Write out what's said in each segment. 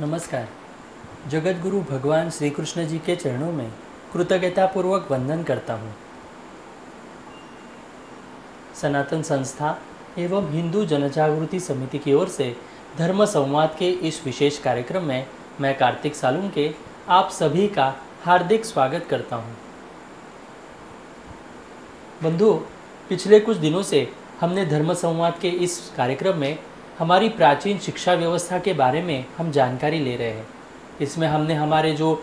नमस्कार। जगत गुरु भगवान श्री कृष्ण जी के चरणों में कृतज्ञतापूर्वक वंदन करता हूँ। सनातन संस्था एवं हिंदू जनजागृति समिति की ओर से धर्म संवाद के इस विशेष कार्यक्रम में मैं कार्तिक सालुम के आप सभी का हार्दिक स्वागत करता हूँ। बंधु, पिछले कुछ दिनों से हमने धर्म संवाद के इस कार्यक्रम में हमारी प्राचीन शिक्षा व्यवस्था के बारे में हम जानकारी ले रहे हैं। इसमें हमने हमारे जो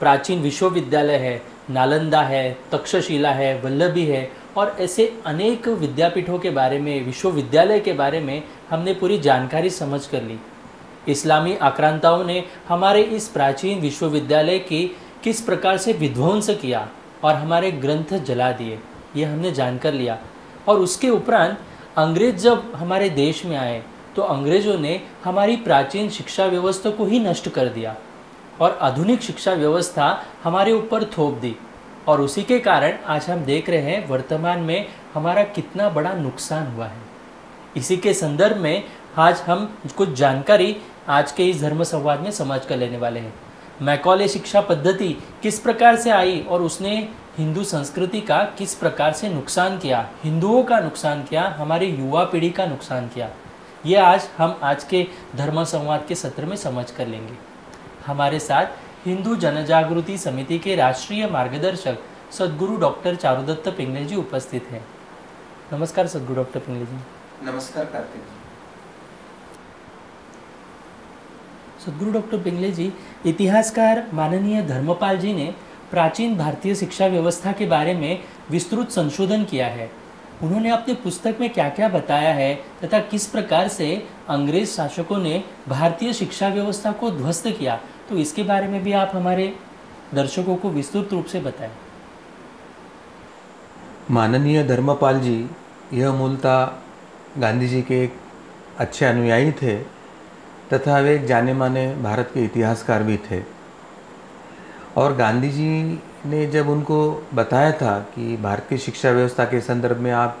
प्राचीन विश्वविद्यालय है, नालंदा है, तक्षशिला है, वल्लभी है और ऐसे अनेक विद्यापीठों के बारे में, विश्वविद्यालय के बारे में हमने पूरी जानकारी समझ कर ली। इस्लामी आक्रांताओं ने हमारे इस प्राचीन विश्वविद्यालय की किस प्रकार से विध्वंस किया और हमारे ग्रंथ जला दिए, ये हमने जानकर लिया। और उसके उपरांत अंग्रेज़ जब हमारे देश में आए तो अंग्रेज़ों ने हमारी प्राचीन शिक्षा व्यवस्था को ही नष्ट कर दिया और आधुनिक शिक्षा व्यवस्था हमारे ऊपर थोप दी। और उसी के कारण आज हम देख रहे हैं वर्तमान में हमारा कितना बड़ा नुकसान हुआ है। इसी के संदर्भ में आज हम कुछ जानकारी आज के इस धर्म संवाद में समझ कर लेने वाले हैं। मैकॉले शिक्षा पद्धति किस प्रकार से आई और उसने हिंदू संस्कृति का किस प्रकार से नुकसान किया, हिंदुओं का नुकसान किया, हमारी युवा पीढ़ी का नुकसान किया। ये आज हम आज के धर्म संवाद के सत्र में समझ कर लेंगे। हमारे साथ हिंदू जनजागृति समिति के राष्ट्रीय मार्गदर्शक सदगुरु डॉक्टर चारुदत्त पिंगले जी उपस्थित हैं। नमस्कार सदगुरु डॉक्टर पिंगले जी। नमस्कार कार्तिक जी। सदगुरु डॉक्टर पिंगले जी इतिहासकार माननीय धर्मपाल जी ने प्राचीन भारतीय शिक्षा व्यवस्था के बारे में विस्तृत संशोधन किया है। उन्होंने अपनी पुस्तक में क्या क्या बताया है तथा किस प्रकार से अंग्रेज़ शासकों ने भारतीय शिक्षा व्यवस्था को ध्वस्त किया तो इसके बारे में भी आप हमारे दर्शकों को विस्तृत रूप से बताएँ। माननीय धर्मपाल जी, यह मूलतः गांधी जी के एक अच्छे अनुयायी थे तथा वे एक जाने माने भारत के इतिहासकार भी थे। और गांधी जी ने जब उनको बताया था कि भारतीय शिक्षा व्यवस्था के संदर्भ में आप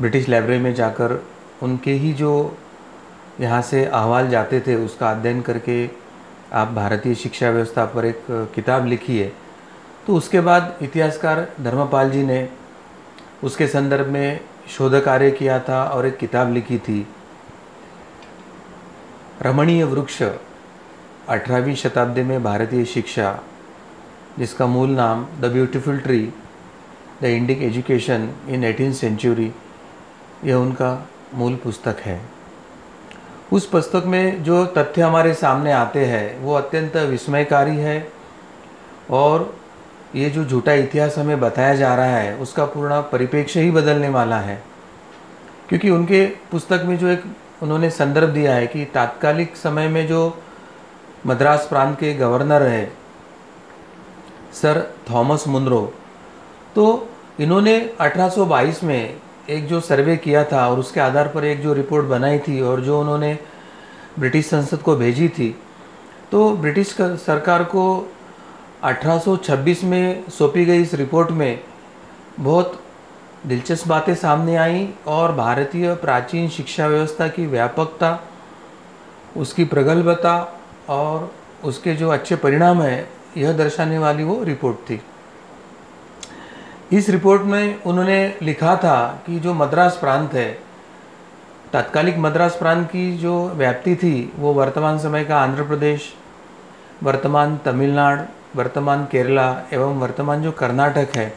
ब्रिटिश लाइब्रेरी में जाकर उनके ही जो यहाँ से अहवाल जाते थे, उसका अध्ययन करके आप भारतीय शिक्षा व्यवस्था पर एक किताब लिखी है। तो उसके बाद इतिहासकार धर्मपाल जी ने उसके संदर्भ में शोध कार्य किया था और एक किताब लिखी थी। रमणीय वृक्ष अठारहवीं शताब्दी में भारतीय शिक्षा जिसका मूल नाम the beautiful tree the Indic education in eighteen century यह उनका मूल पुस्तक है। उस पुस्तक में जो तथ्य हमारे सामने आते हैं, वो अत्यंत विस्मयकारी है और ये जो झूठा इतिहास हमें बताया जा रहा है, उसका पूर्ण परिप्रेक्ष्य ही बदलने वाला है। क्योंकि उनके पुस्तक में जो एक उन्होंने संदर्भ दिया है कि तात्कालिक समय में जो मद्रास प्रांत के गवर्नर है सर थॉमस मुनरो। तो इन्होंने 1822 में एक जो सर्वे किया था और उसके आधार पर एक जो रिपोर्ट बनाई थी और जो उन्होंने ब्रिटिश संसद को भेजी थी तो ब्रिटिश सरकार को 1826 में सौंपी गई इस रिपोर्ट में बहुत दिलचस्प बातें सामने आई और भारतीय प्राचीन शिक्षा व्यवस्था की व्यापकता, उसकी प्रगल्भता और उसके जो अच्छे परिणाम हैं यह दर्शाने वाली वो रिपोर्ट थी। इस रिपोर्ट में उन्होंने लिखा था कि जो मद्रास प्रांत है, तात्कालिक मद्रास प्रांत की जो व्याप्ति थी, वो वर्तमान समय का आंध्र प्रदेश, वर्तमान तमिलनाडु, वर्तमान केरला एवं वर्तमान जो कर्नाटक है,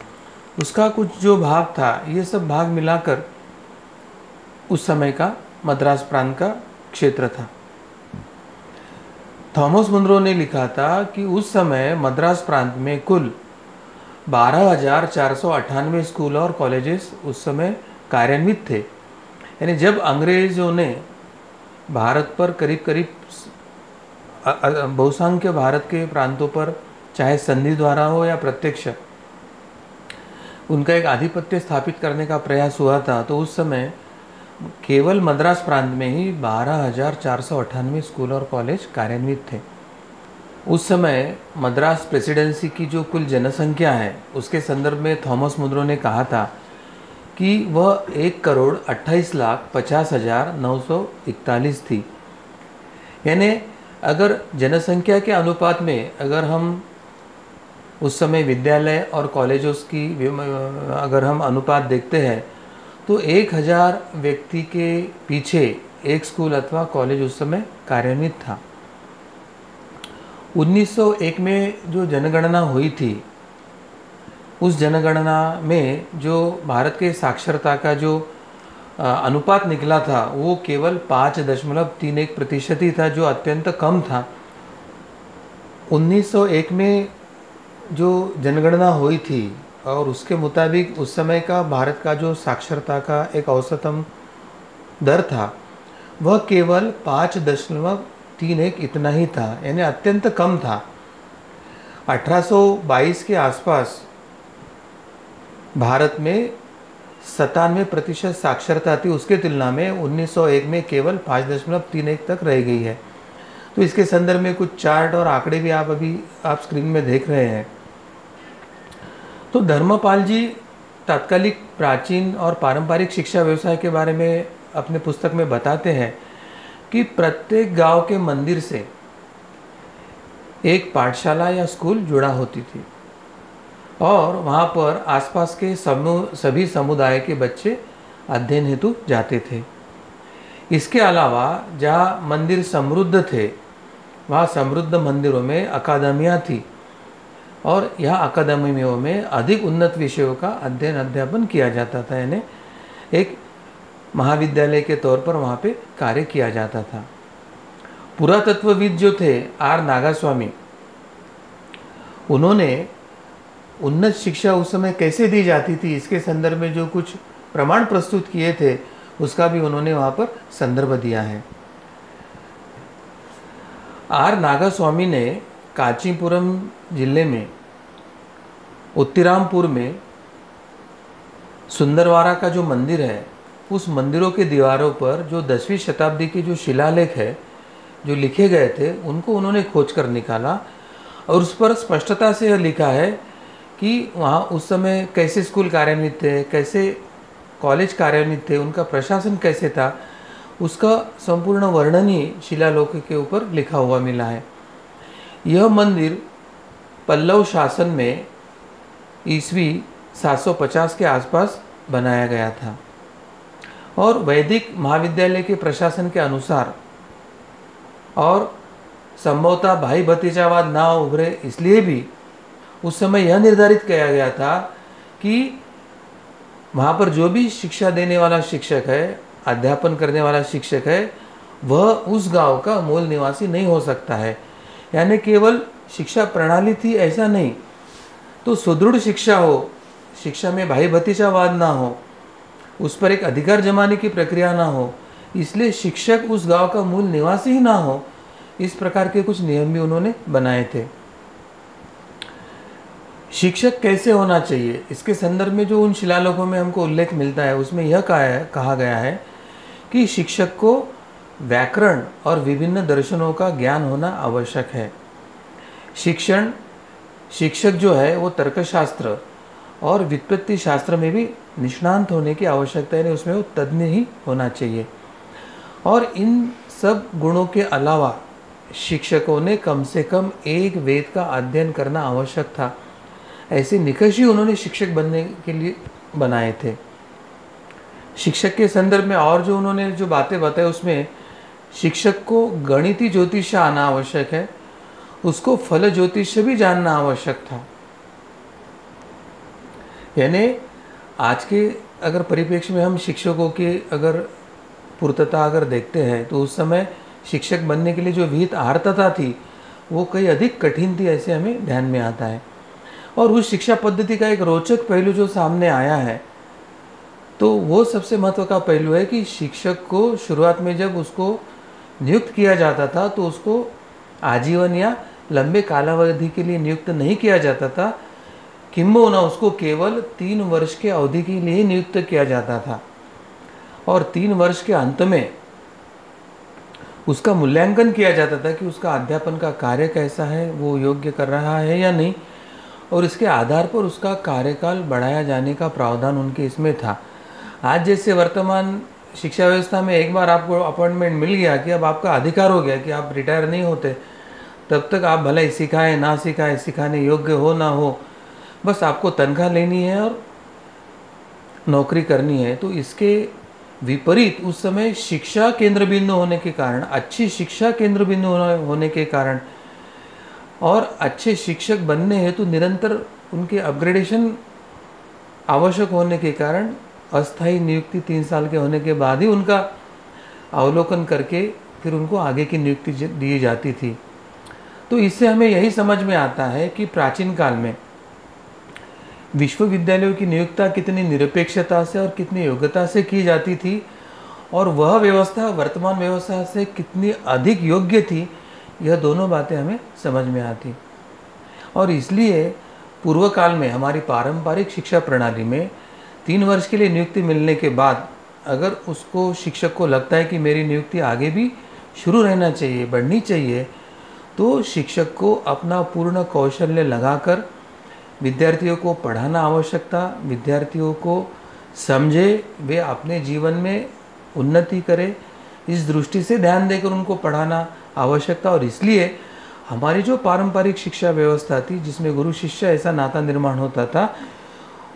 उसका कुछ जो भाग था, ये सब भाग मिलाकर उस समय का मद्रास प्रांत का क्षेत्र था। थॉमस मुनरो ने लिखा था कि उस समय मद्रास प्रांत में कुल बारह हज़ार चार सौ अट्ठानवे स्कूल और कॉलेजेस उस समय कार्यान्वित थे। यानी जब अंग्रेज़ों ने भारत पर करीब करीब बहुसंख्य भारत के प्रांतों पर, चाहे संधि द्वारा हो या प्रत्यक्ष, उनका एक आधिपत्य स्थापित करने का प्रयास हुआ था तो उस समय केवल मद्रास प्रांत में ही बारह हज़ार चार सौ अट्ठानवे स्कूल और कॉलेज कार्यान्वित थे। उस समय मद्रास प्रेसिडेंसी की जो कुल जनसंख्या है, उसके संदर्भ में थॉमस मुद्रो ने कहा था कि वह एक करोड़ अट्ठाईस लाख पचास हज़ार नौ सौ इकतालीस थी। यानी अगर जनसंख्या के अनुपात में अगर हम उस समय विद्यालय और कॉलेजों की अगर हम अनुपात देखते हैं तो एक हज़ार व्यक्ति के पीछे एक स्कूल अथवा कॉलेज उस समय कार्यान्वित था। 1901 में जो जनगणना हुई थी, उस जनगणना में जो भारत के साक्षरता का जो अनुपात निकला था, वो केवल पाँच दशमलव तीन एक प्रतिशत ही था, जो अत्यंत कम था। 1901 में जो जनगणना हुई थी और उसके मुताबिक उस समय का भारत का जो साक्षरता का एक औसतम दर था, वह केवल पाँच दशमलव तीन एक इतना ही था, यानी अत्यंत कम था। 1822 के आसपास भारत में सतानवे प्रतिशत साक्षरता थी। उसके तुलना में 1901 में केवल पाँच दशमलव तीन एक तक रह गई है। तो इसके संदर्भ में कुछ चार्ट और आंकड़े भी आप अभी आप स्क्रीन में देख रहे हैं। तो धर्मपाल जी तात्कालिक प्राचीन और पारंपरिक शिक्षा व्यवसाय के बारे में अपने पुस्तक में बताते हैं कि प्रत्येक गाँव के मंदिर से एक पाठशाला या स्कूल जुड़ा होती थी। और वहाँ पर आसपास के समूह सभी समुदाय के बच्चे अध्ययन हेतु जाते थे। इसके अलावा जहाँ मंदिर समृद्ध थे, वहाँ समृद्ध मंदिरों में अकादमियाँ थी। और यह अकादमियों में अधिक उन्नत विषयों का अध्ययन अध्यापन किया जाता था। यानी एक महाविद्यालय के तौर पर वहाँ पे कार्य किया जाता था। पुरातत्वविद जो थे आर नागास्वामी, उन्होंने उन्नत शिक्षा उस समय कैसे दी जाती थी? इसके संदर्भ में जो कुछ प्रमाण प्रस्तुत किए थे, उसका भी उन्होंने वहाँ पर संदर्भ दिया है। आर नागास्वामी ने कांचीपुरम ज़िले में उत्तिरामपुर में सुंदरवारा का जो मंदिर है, उस मंदिरों के दीवारों पर जो दसवीं शताब्दी के जो शिलालेख है, जो लिखे गए थे, उनको उन्होंने खोज कर निकाला और उस पर स्पष्टता से यह लिखा है कि वहाँ उस समय कैसे स्कूल कार्यान्वित थे, कैसे कॉलेज कार्यान्वित थे, उनका प्रशासन कैसे था, उसका संपूर्ण वर्णन ही शिलालोक के ऊपर लिखा हुआ मिला है। यह मंदिर पल्लव शासन में ईस्वी 750 के आसपास बनाया गया था और वैदिक महाविद्यालय के प्रशासन के अनुसार और संभवतः भाई भतीजावाद ना उभरे इसलिए भी उस समय यह निर्धारित किया गया था कि वहाँ पर जो भी शिक्षा देने वाला शिक्षक है, अध्यापन करने वाला शिक्षक है, वह उस गाँव का मूल निवासी नहीं हो सकता है। यानी केवल शिक्षा प्रणाली थी, ऐसा नहीं। तो सुदृढ़ शिक्षा हो, शिक्षा में भाई भतीजावाद ना हो, उस पर एक अधिकार जमाने की प्रक्रिया ना हो, इसलिए शिक्षक उस गाँव का मूल निवासी ही ना हो, इस प्रकार के कुछ नियम भी उन्होंने बनाए थे। शिक्षक कैसे होना चाहिए? इसके संदर्भ में जो उन शिलालोकों में हमको उल्लेख मिलता है, उसमें यह कहा कहा गया है कि शिक्षक को व्याकरण और विभिन्न दर्शनों का ज्ञान होना आवश्यक है। शिक्षण, शिक्षक जो है, वो तर्कशास्त्र और व्युत्पत्ति शास्त्र में भी निष्णांत होने की आवश्यकता है उसमें वो तज्ञ ही होना चाहिए। और इन सब गुणों के अलावा शिक्षकों ने कम से कम एक वेद का अध्ययन करना आवश्यक था। ऐसे निकष ही उन्होंने शिक्षक बनने के लिए बनाए थे। शिक्षक के संदर्भ में और जो उन्होंने जो बातें बताई, उसमें शिक्षक को गणितीय ज्योतिष आना आवश्यक है। उसको फल ज्योतिष भी जानना आवश्यक था। यानी आज के अगर परिप्रेक्ष्य में हम शिक्षकों की अगर पूर्तता अगर देखते हैं तो उस समय शिक्षक बनने के लिए जो विहित आर्तता थी, वो कई अधिक कठिन थी ऐसे हमें ध्यान में आता है। और उस शिक्षा पद्धति का एक रोचक पहलू जो सामने आया है तो वो सबसे महत्व का पहलू है कि शिक्षक को शुरुआत में जब उसको नियुक्त किया जाता था तो उसको आजीवन या लंबे कालावधि के लिए नियुक्त नहीं किया जाता था। किम्बोना उसको केवल तीन वर्ष के अवधि के लिए ही नियुक्त किया जाता था। और तीन वर्ष के अंत में उसका मूल्यांकन किया जाता था कि उसका अध्यापन का कार्य कैसा है, वो योग्य कर रहा है या नहीं, और इसके आधार पर उसका कार्यकाल बढ़ाया जाने का प्रावधान उनके इसमें था। आज जैसे वर्तमान शिक्षा व्यवस्था में एक बार आपको अपॉइंटमेंट मिल गया कि अब आपका अधिकार हो गया कि आप रिटायर नहीं होते, तब तक आप भले सिखाएँ, ना सिखाएँ, सिखाने योग्य हो ना हो, बस आपको तनख्वाह लेनी है और नौकरी करनी है। तो इसके विपरीत उस समय शिक्षा केंद्र बिंदु होने के कारण, अच्छी शिक्षा केंद्र बिंदु होने के कारण और अच्छे शिक्षक बनने हेतु तो निरंतर उनके अपग्रेडेशन आवश्यक होने के कारण अस्थायी नियुक्ति तीन साल के होने के बाद ही उनका अवलोकन करके फिर उनको आगे की नियुक्ति दी जाती थी। तो इससे हमें यही समझ में आता है कि प्राचीन काल में विश्वविद्यालयों की नियुक्ता कितनी निरपेक्षता से और कितनी योग्यता से की जाती थी और वह व्यवस्था, वर्तमान व्यवस्था से कितनी अधिक योग्य थी, यह दोनों बातें हमें समझ में आती। और इसलिए पूर्व काल में हमारी पारंपरिक शिक्षा प्रणाली में तीन वर्ष के लिए नियुक्ति मिलने के बाद अगर उसको शिक्षक को लगता है कि मेरी नियुक्ति आगे भी शुरू रहना चाहिए, बढ़नी चाहिए तो शिक्षक को अपना पूर्ण कौशल्य लगाकर विद्यार्थियों को पढ़ाना आवश्यकता, विद्यार्थियों को समझे, वे अपने जीवन में उन्नति करें। इस दृष्टि से ध्यान देकर उनको पढ़ाना आवश्यकता और इसलिए हमारी जो पारंपरिक शिक्षा व्यवस्था थी, जिसमें गुरु शिष्य ऐसा नाता निर्माण होता था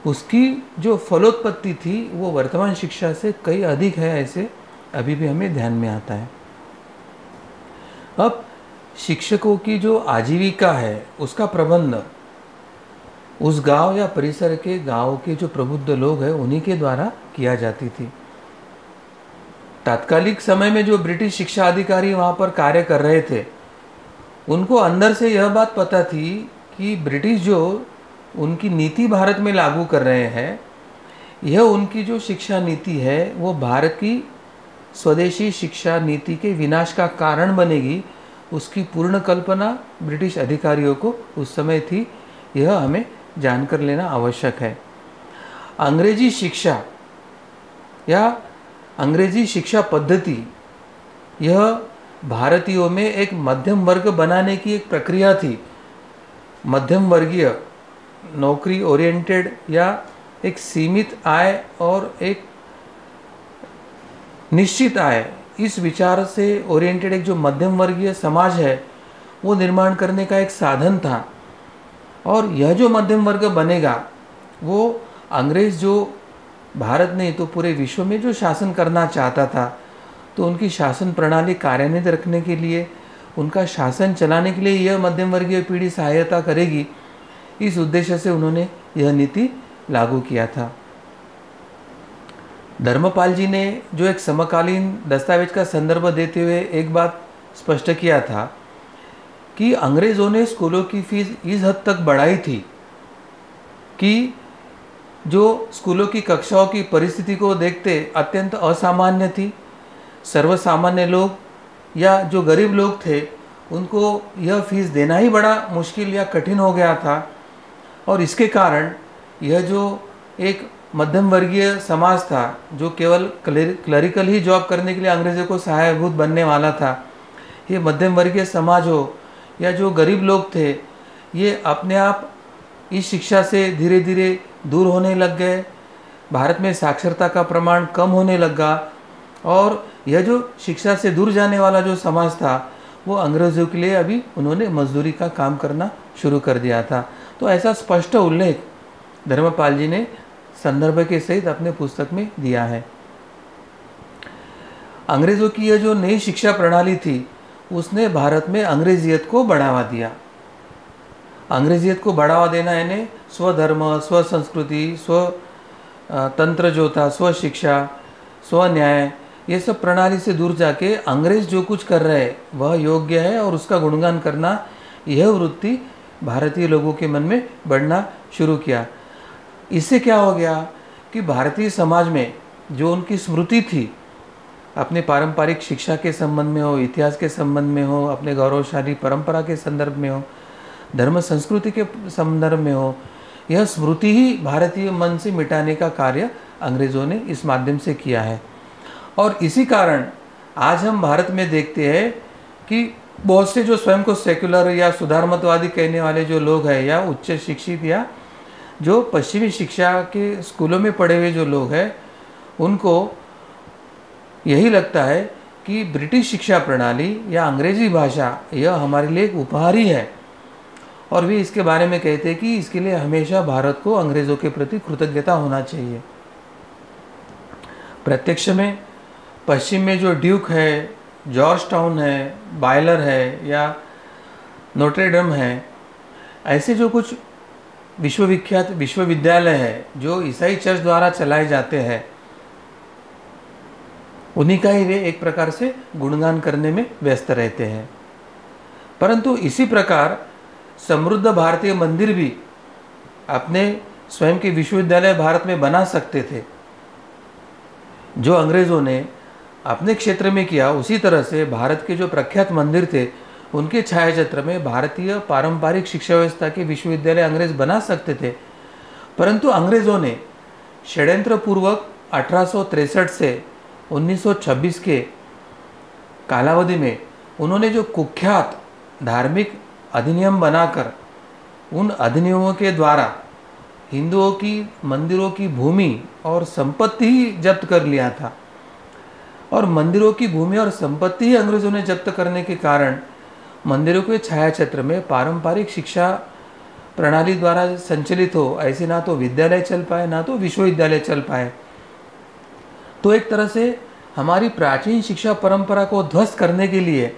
उसकी जो फलोत्पत्ति थी, वो वर्तमान शिक्षा से कई अधिक है ऐसे अभी भी हमें ध्यान में आता है। अब शिक्षकों की जो आजीविका है, उसका प्रबंध। उस गाँव या परिसर के गाँव के जो प्रबुद्ध लोग हैं, उन्हीं के द्वारा किया जाती थी। तात्कालिक समय में जो ब्रिटिश शिक्षा अधिकारी वहाँ पर कार्य कर रहे थे, उनको अंदर से यह बात पता थी कि ब्रिटिश जो उनकी नीति भारत में लागू कर रहे हैं, यह उनकी जो शिक्षा नीति है, वो भारत की स्वदेशी शिक्षा नीति के विनाश का कारण बनेगी। उसकी पूर्ण कल्पना ब्रिटिश अधिकारियों को उस समय थी, यह हमें जानकर लेना आवश्यक है। अंग्रेज़ी शिक्षा या अंग्रेज़ी शिक्षा पद्धति, यह भारतीयों में एक मध्यम वर्ग बनाने की एक प्रक्रिया थी। मध्यम वर्गीय नौकरी ओरिएंटेड या एक सीमित आय और एक निश्चित आय, इस विचार से ओरिएंटेड एक जो मध्यम वर्गीय समाज है, वो निर्माण करने का एक साधन था। और यह जो मध्यम वर्ग बनेगा, वो अंग्रेज़ जो भारत ने तो पूरे विश्व में जो शासन करना चाहता था तो उनकी शासन प्रणाली कार्यान्वित रखने के लिए, उनका शासन चलाने के लिए यह मध्यम वर्गीय पीढ़ी सहायता करेगी। इस उद्देश्य से उन्होंने यह नीति लागू किया था। धर्मपाल जी ने जो एक समकालीन दस्तावेज़ का संदर्भ देते हुए एक बात स्पष्ट किया था कि अंग्रेज़ों ने स्कूलों की फ़ीस इस हद तक बढ़ाई थी कि जो स्कूलों की कक्षाओं की परिस्थिति को देखते अत्यंत असामान्य थी। सर्वसामान्य लोग या जो गरीब लोग थे, उनको यह फ़ीस देना ही बड़ा मुश्किल या कठिन हो गया था। और इसके कारण यह जो एक मध्यम वर्गीय समाज था, जो केवल क्लरिकल ही जॉब करने के लिए अंग्रेज़ों को सहायभूत बनने वाला था, ये मध्यम वर्गीय समाज हो या जो गरीब लोग थे, ये अपने आप इस शिक्षा से धीरे धीरे दूर होने लग गए। भारत में साक्षरता का प्रमाण कम होने लगा और यह जो शिक्षा से दूर जाने वाला जो समाज था, वो अंग्रेज़ों के लिए अभी उन्होंने मजदूरी का काम करना शुरू कर दिया था। तो ऐसा स्पष्ट उल्लेख धर्मपाल जी ने संदर्भ के सहित अपने पुस्तक में दिया है। अंग्रेज़ों की यह जो नई शिक्षा प्रणाली थी, उसने भारत में अंग्रेजियत को बढ़ावा दिया। अंग्रेजियत को बढ़ावा देना यानी स्वधर्म स्व संस्कृति स्व तंत्र जो था स्व शिक्षा स्व न्याय ये सब प्रणाली से दूर जाके अंग्रेज़ जो कुछ कर रहे वह योग्य है और उसका गुणगान करना यह वृत्ति भारतीय लोगों के मन में बढ़ना शुरू किया। इससे क्या हो गया कि भारतीय समाज में जो उनकी स्मृति थी, अपने पारंपरिक शिक्षा के संबंध में हो, इतिहास के संबंध में हो, अपने गौरवशाली परंपरा के संदर्भ में हो, धर्म संस्कृति के संदर्भ में हो, यह स्मृति ही भारतीय मन से मिटाने का कार्य अंग्रेज़ों ने इस माध्यम से किया है। और इसी कारण आज हम भारत में देखते हैं कि बहुत से जो स्वयं को सेक्युलर या सुधारमतवादी कहने वाले जो लोग हैं या उच्च शिक्षित या जो पश्चिमी शिक्षा के स्कूलों में पढ़े हुए जो लोग हैं, उनको यही लगता है कि ब्रिटिश शिक्षा प्रणाली या अंग्रेज़ी भाषा यह हमारे लिए एक उपहार ही है। और वे इसके बारे में कहते हैं कि इसके लिए हमेशा भारत को अंग्रेज़ों के प्रति कृतज्ञता होना चाहिए। प्रत्यक्ष में पश्चिम में जो ड्यूक है जॉर्ज टाउन है, बायलर है या नोट्रेडम है, ऐसे जो कुछ विश्वविख्यात विश्वविद्यालय है, जो ईसाई चर्च द्वारा चलाए जाते हैं, उन्हीं का ही वे एक प्रकार से गुणगान करने में व्यस्त रहते हैं। परंतु इसी प्रकार समृद्ध भारतीय मंदिर भी अपने स्वयं के विश्वविद्यालय भारत में बना सकते थे, जो अंग्रेज़ों ने अपने क्षेत्र में किया, उसी तरह से भारत के जो प्रख्यात मंदिर थे, उनके छायाचित्र में भारतीय पारंपरिक शिक्षा व्यवस्था के विश्वविद्यालय अंग्रेज़ बना सकते थे। परंतु अंग्रेज़ों ने षड्यंत्र पूर्वक अठारह से 1926 के कालावधि में उन्होंने जो कुख्यात धार्मिक अधिनियम बनाकर उन अधिनियमों के द्वारा हिंदुओं की, मंदिरों की भूमि और संपत्ति ही जब्त कर लिया था और मंदिरों की भूमि और संपत्ति ही अंग्रेज़ों ने जब्त करने के कारण मंदिरों के छाया क्षेत्र में पारंपरिक शिक्षा प्रणाली द्वारा संचलित हो, ऐसे ना तो विद्यालय चल पाए, ना तो विश्वविद्यालय चल पाए। तो एक तरह से हमारी प्राचीन शिक्षा परंपरा को ध्वस्त करने के लिए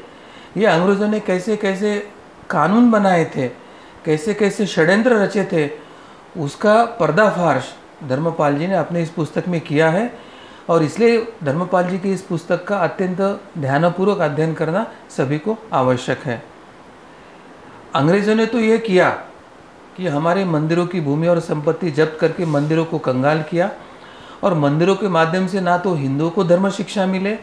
ये अंग्रेज़ों ने कैसे कैसे कानून बनाए थे, कैसे कैसे षड्यंत्र रचे थे, उसका पर्दाफाश धर्मपाल जी ने अपने इस पुस्तक में किया है। और इसलिए धर्मपाल जी की इस पुस्तक का अत्यंत ध्यानपूर्वक अध्ययन करना सभी को आवश्यक है। अंग्रेज़ों ने तो यह किया कि हमारे मंदिरों की भूमि और संपत्ति जब्त करके मंदिरों को कंगाल किया और मंदिरों के माध्यम से ना तो हिंदुओं को धर्म शिक्षा मिले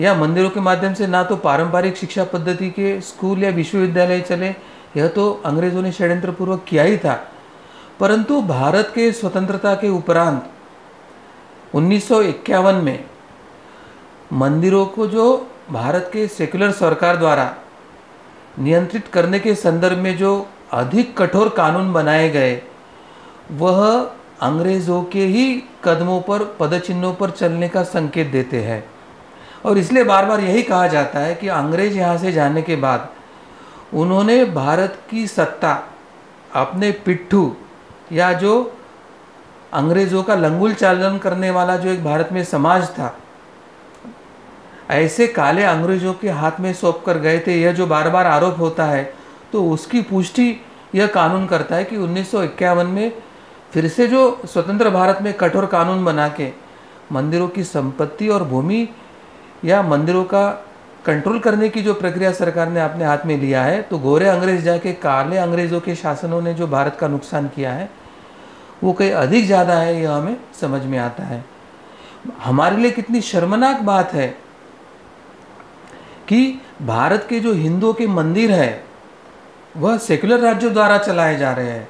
या मंदिरों के माध्यम से ना तो पारंपरिक शिक्षा पद्धति के स्कूल या विश्वविद्यालय चले। यह तो अंग्रेज़ों ने षड्यंत्रपूर्वक किया ही था। परंतु भारत के स्वतंत्रता के उपरांत उन्नीस सौ इक्यावन में मंदिरों को जो भारत के सेकुलर सरकार द्वारा नियंत्रित करने के संदर्भ में जो अधिक कठोर कानून बनाए गए, वह अंग्रेज़ों के ही कदमों पर, पदचिन्हों पर चलने का संकेत देते हैं। और इसलिए बार बार यही कहा जाता है कि अंग्रेज़ यहाँ से जाने के बाद उन्होंने भारत की सत्ता, अपने पिट्ठू या जो अंग्रेज़ों का लंगुल चालन करने वाला जो एक भारत में समाज था, ऐसे काले अंग्रेज़ों के हाथ में सौंप कर गए थे। यह जो बार बार आरोप होता है तो उसकी पुष्टि यह कानून करता है कि उन्नीस सौ इक्यावन में फिर से जो स्वतंत्र भारत में कठोर कानून बना के मंदिरों की संपत्ति और भूमि या मंदिरों का कंट्रोल करने की जो प्रक्रिया सरकार ने अपने हाथ में लिया है तो गोरे अंग्रेज़ जाके काले अंग्रेज़ों के शासनों ने जो भारत का नुकसान किया है वो कहीं अधिक ज़्यादा है, यह हमें समझ में आता है। हमारे लिए कितनी शर्मनाक बात है कि भारत के जो हिंदुओं के मंदिर है, वह सेकुलर राज्यों द्वारा चलाए जा रहे हैं।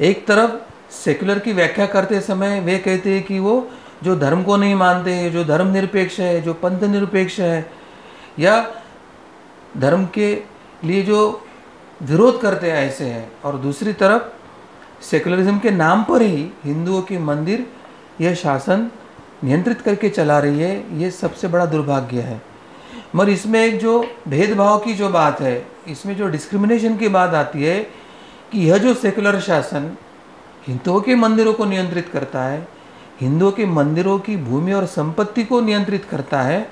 एक तरफ़ सेकुलर की व्याख्या करते समय वे कहते हैं कि वो जो धर्म को नहीं मानते हैं जो धर्म निरपेक्ष है, जो पंथ निरपेक्ष है, या धर्म के लिए जो विरोध करते हैं, ऐसे हैं। और दूसरी तरफ़ सेकुलरिज्म के नाम पर ही हिंदुओं के मंदिर, यह शासन नियंत्रित करके चला रही है, ये सबसे बड़ा दुर्भाग्य है। मगर इसमें एक जो भेदभाव की जो बात है, इसमें जो डिस्क्रिमिनेशन की बात आती है कि यह जो सेकुलर शासन हिंदुओं के मंदिरों को नियंत्रित करता है, हिंदुओं के मंदिरों की भूमि और संपत्ति को नियंत्रित करता है,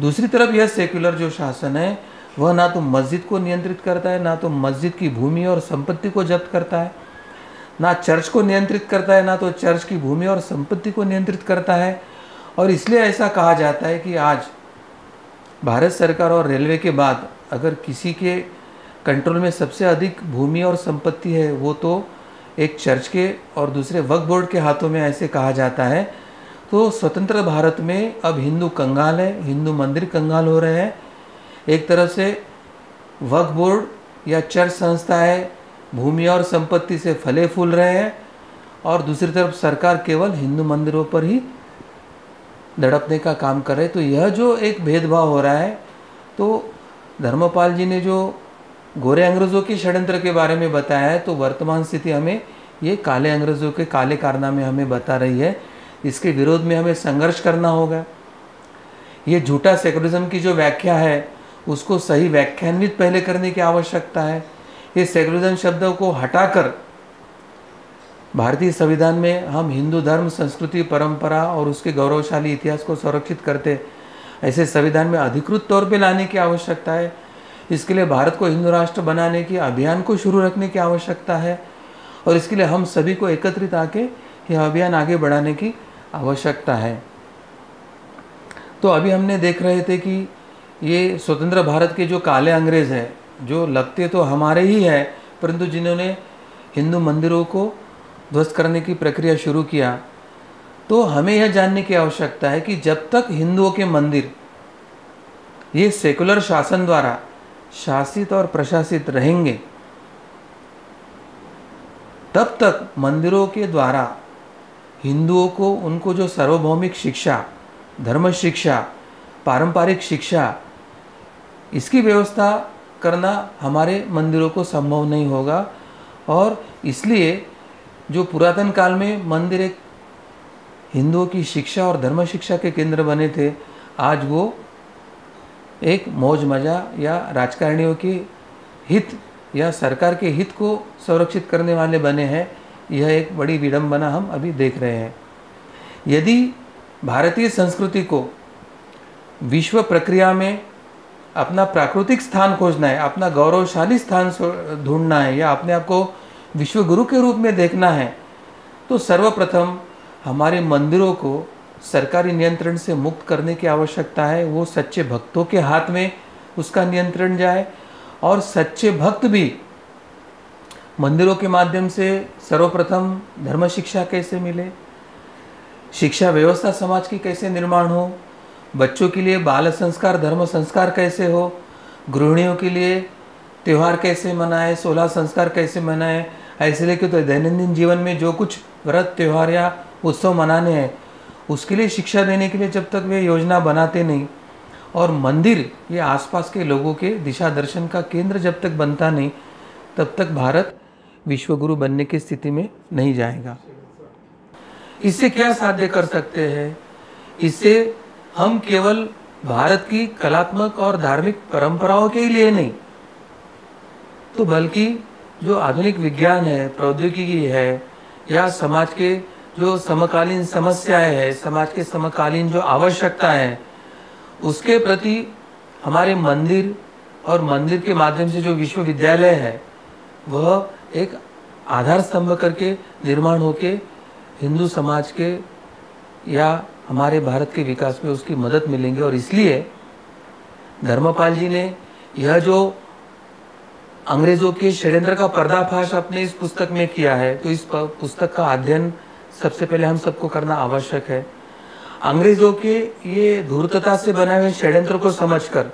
दूसरी तरफ़ यह सेक्युलर जो शासन है, वह ना तो मस्जिद को नियंत्रित करता है, ना तो मस्जिद की भूमि और संपत्ति को जब्त करता है। ना चर्च को नियंत्रित करता है, ना तो चर्च की भूमि और संपत्ति को नियंत्रित करता है। और इसलिए ऐसा कहा जाता है कि आज भारत सरकार और रेलवे के बाद अगर किसी के कंट्रोल में सबसे अधिक भूमि और संपत्ति है, वो तो एक चर्च के और दूसरे वक्फ बोर्ड के हाथों में ऐसे कहा जाता है। तो स्वतंत्र भारत में अब हिंदू कंगाल है, हिंदू मंदिर कंगाल हो रहे हैं। एक तरफ़ से वक्फ बोर्ड या चर्च संस्था है भूमि और संपत्ति से फले फूल रहे हैं और दूसरी तरफ़ सरकार केवल हिंदू मंदिरों पर ही दड़पने का काम कर रहे तो यह जो एक भेदभाव हो रहा है तो धर्मपाल जी ने जो गोरे अंग्रेज़ों के षड्यंत्र के बारे में बताया है तो वर्तमान स्थिति हमें ये काले अंग्रेज़ों के काले कारनामे हमें बता रही है। इसके विरोध में हमें संघर्ष करना होगा। ये झूठा सेकुलरिज्म की जो व्याख्या है, उसको सही व्याख्यान्वित पहले करने की आवश्यकता है। ये सेकुलरिज्म शब्द को हटाकर भारतीय संविधान में हम हिंदू धर्म, संस्कृति, परंपरा और उसके गौरवशाली इतिहास को संरक्षित करते ऐसे संविधान में अधिकृत तौर पे लाने की आवश्यकता है। इसके लिए भारत को हिंदू राष्ट्र बनाने के, अभियान को शुरू रखने की आवश्यकता है और इसके लिए हम सभी को एकत्रित आके यह अभियान आगे बढ़ाने की आवश्यकता है। तो अभी हमने देख रहे थे कि ये स्वतंत्र भारत के जो काले अंग्रेज़ हैं जो लगते तो हमारे ही हैं, परंतु जिन्होंने हिंदू मंदिरों को ध्वस्त करने की प्रक्रिया शुरू किया तो हमें यह जानने की आवश्यकता है कि जब तक हिंदुओं के मंदिर, ये सेकुलर शासन द्वारा शासित और प्रशासित रहेंगे, तब तक मंदिरों के द्वारा हिंदुओं को उनको जो सार्वभौमिक शिक्षा, धर्म शिक्षा, पारंपरिक शिक्षा, इसकी व्यवस्था करना हमारे मंदिरों को संभव नहीं होगा। और इसलिए जो पुरातन काल में मंदिर एक हिंदुओं की शिक्षा और धर्म शिक्षा के केंद्र बने थे, आज वो एक मौज मज़ा या राजकारणियों के हित या सरकार के हित को संरक्षित करने वाले बने हैं, यह एक बड़ी विडंबना हम अभी देख रहे हैं। यदि भारतीय संस्कृति को विश्व प्रक्रिया में अपना प्राकृतिक स्थान खोजना है, अपना गौरवशाली स्थान ढूंढना है या अपने आप को विश्व गुरु के रूप में देखना है तो सर्वप्रथम हमारे मंदिरों को सरकारी नियंत्रण से मुक्त करने की आवश्यकता है। वो सच्चे भक्तों के हाथ में उसका नियंत्रण जाए और सच्चे भक्त भी मंदिरों के माध्यम से सर्वप्रथम धर्म शिक्षा कैसे मिले, शिक्षा व्यवस्था समाज की कैसे निर्माण हो बच्चों के लिए बाल संस्कार, धर्म संस्कार कैसे हो? गृहिणियों के लिए त्यौहार कैसे मनाए? सोलह संस्कार कैसे मनाए? ऐसे लेके तो दैनंदिन जीवन में जो कुछ व्रत, त्यौहार या उत्सव मनाने हैं, उसके लिए शिक्षा देने के लिए जब तक वे योजना बनाते नहीं और मंदिर ये आसपास के लोगों के दिशा दर्शन का केंद्र जब तक बनता नहीं, तब तक भारत विश्वगुरु बनने की स्थिति में नहीं जाएगा। इससे क्या साध्य कर सकते हैं? इससे हम केवल भारत की कलात्मक और धार्मिक परंपराओं के लिए नहीं तो बल्कि जो आधुनिक विज्ञान है, प्रौद्योगिकी है, या समाज के जो समकालीन समस्याएँ है, समाज के समकालीन जो आवश्यकता है, उसके प्रति हमारे मंदिर और मंदिर के माध्यम से जो विश्वविद्यालय है, वह एक आधार स्तंभ करके निर्माण होके हिंदू समाज के या हमारे भारत के विकास में उसकी मदद मिलेंगे और इसलिए धर्मपाल जी ने यह जो अंग्रेज़ों के षड्यंत्र का पर्दाफाश अपने इस पुस्तक में किया है तो इस पुस्तक का अध्ययन सबसे पहले हम सबको करना आवश्यक है। अंग्रेज़ों के ये धूर्तता से बनाए हुए षड्यंत्र को समझकर,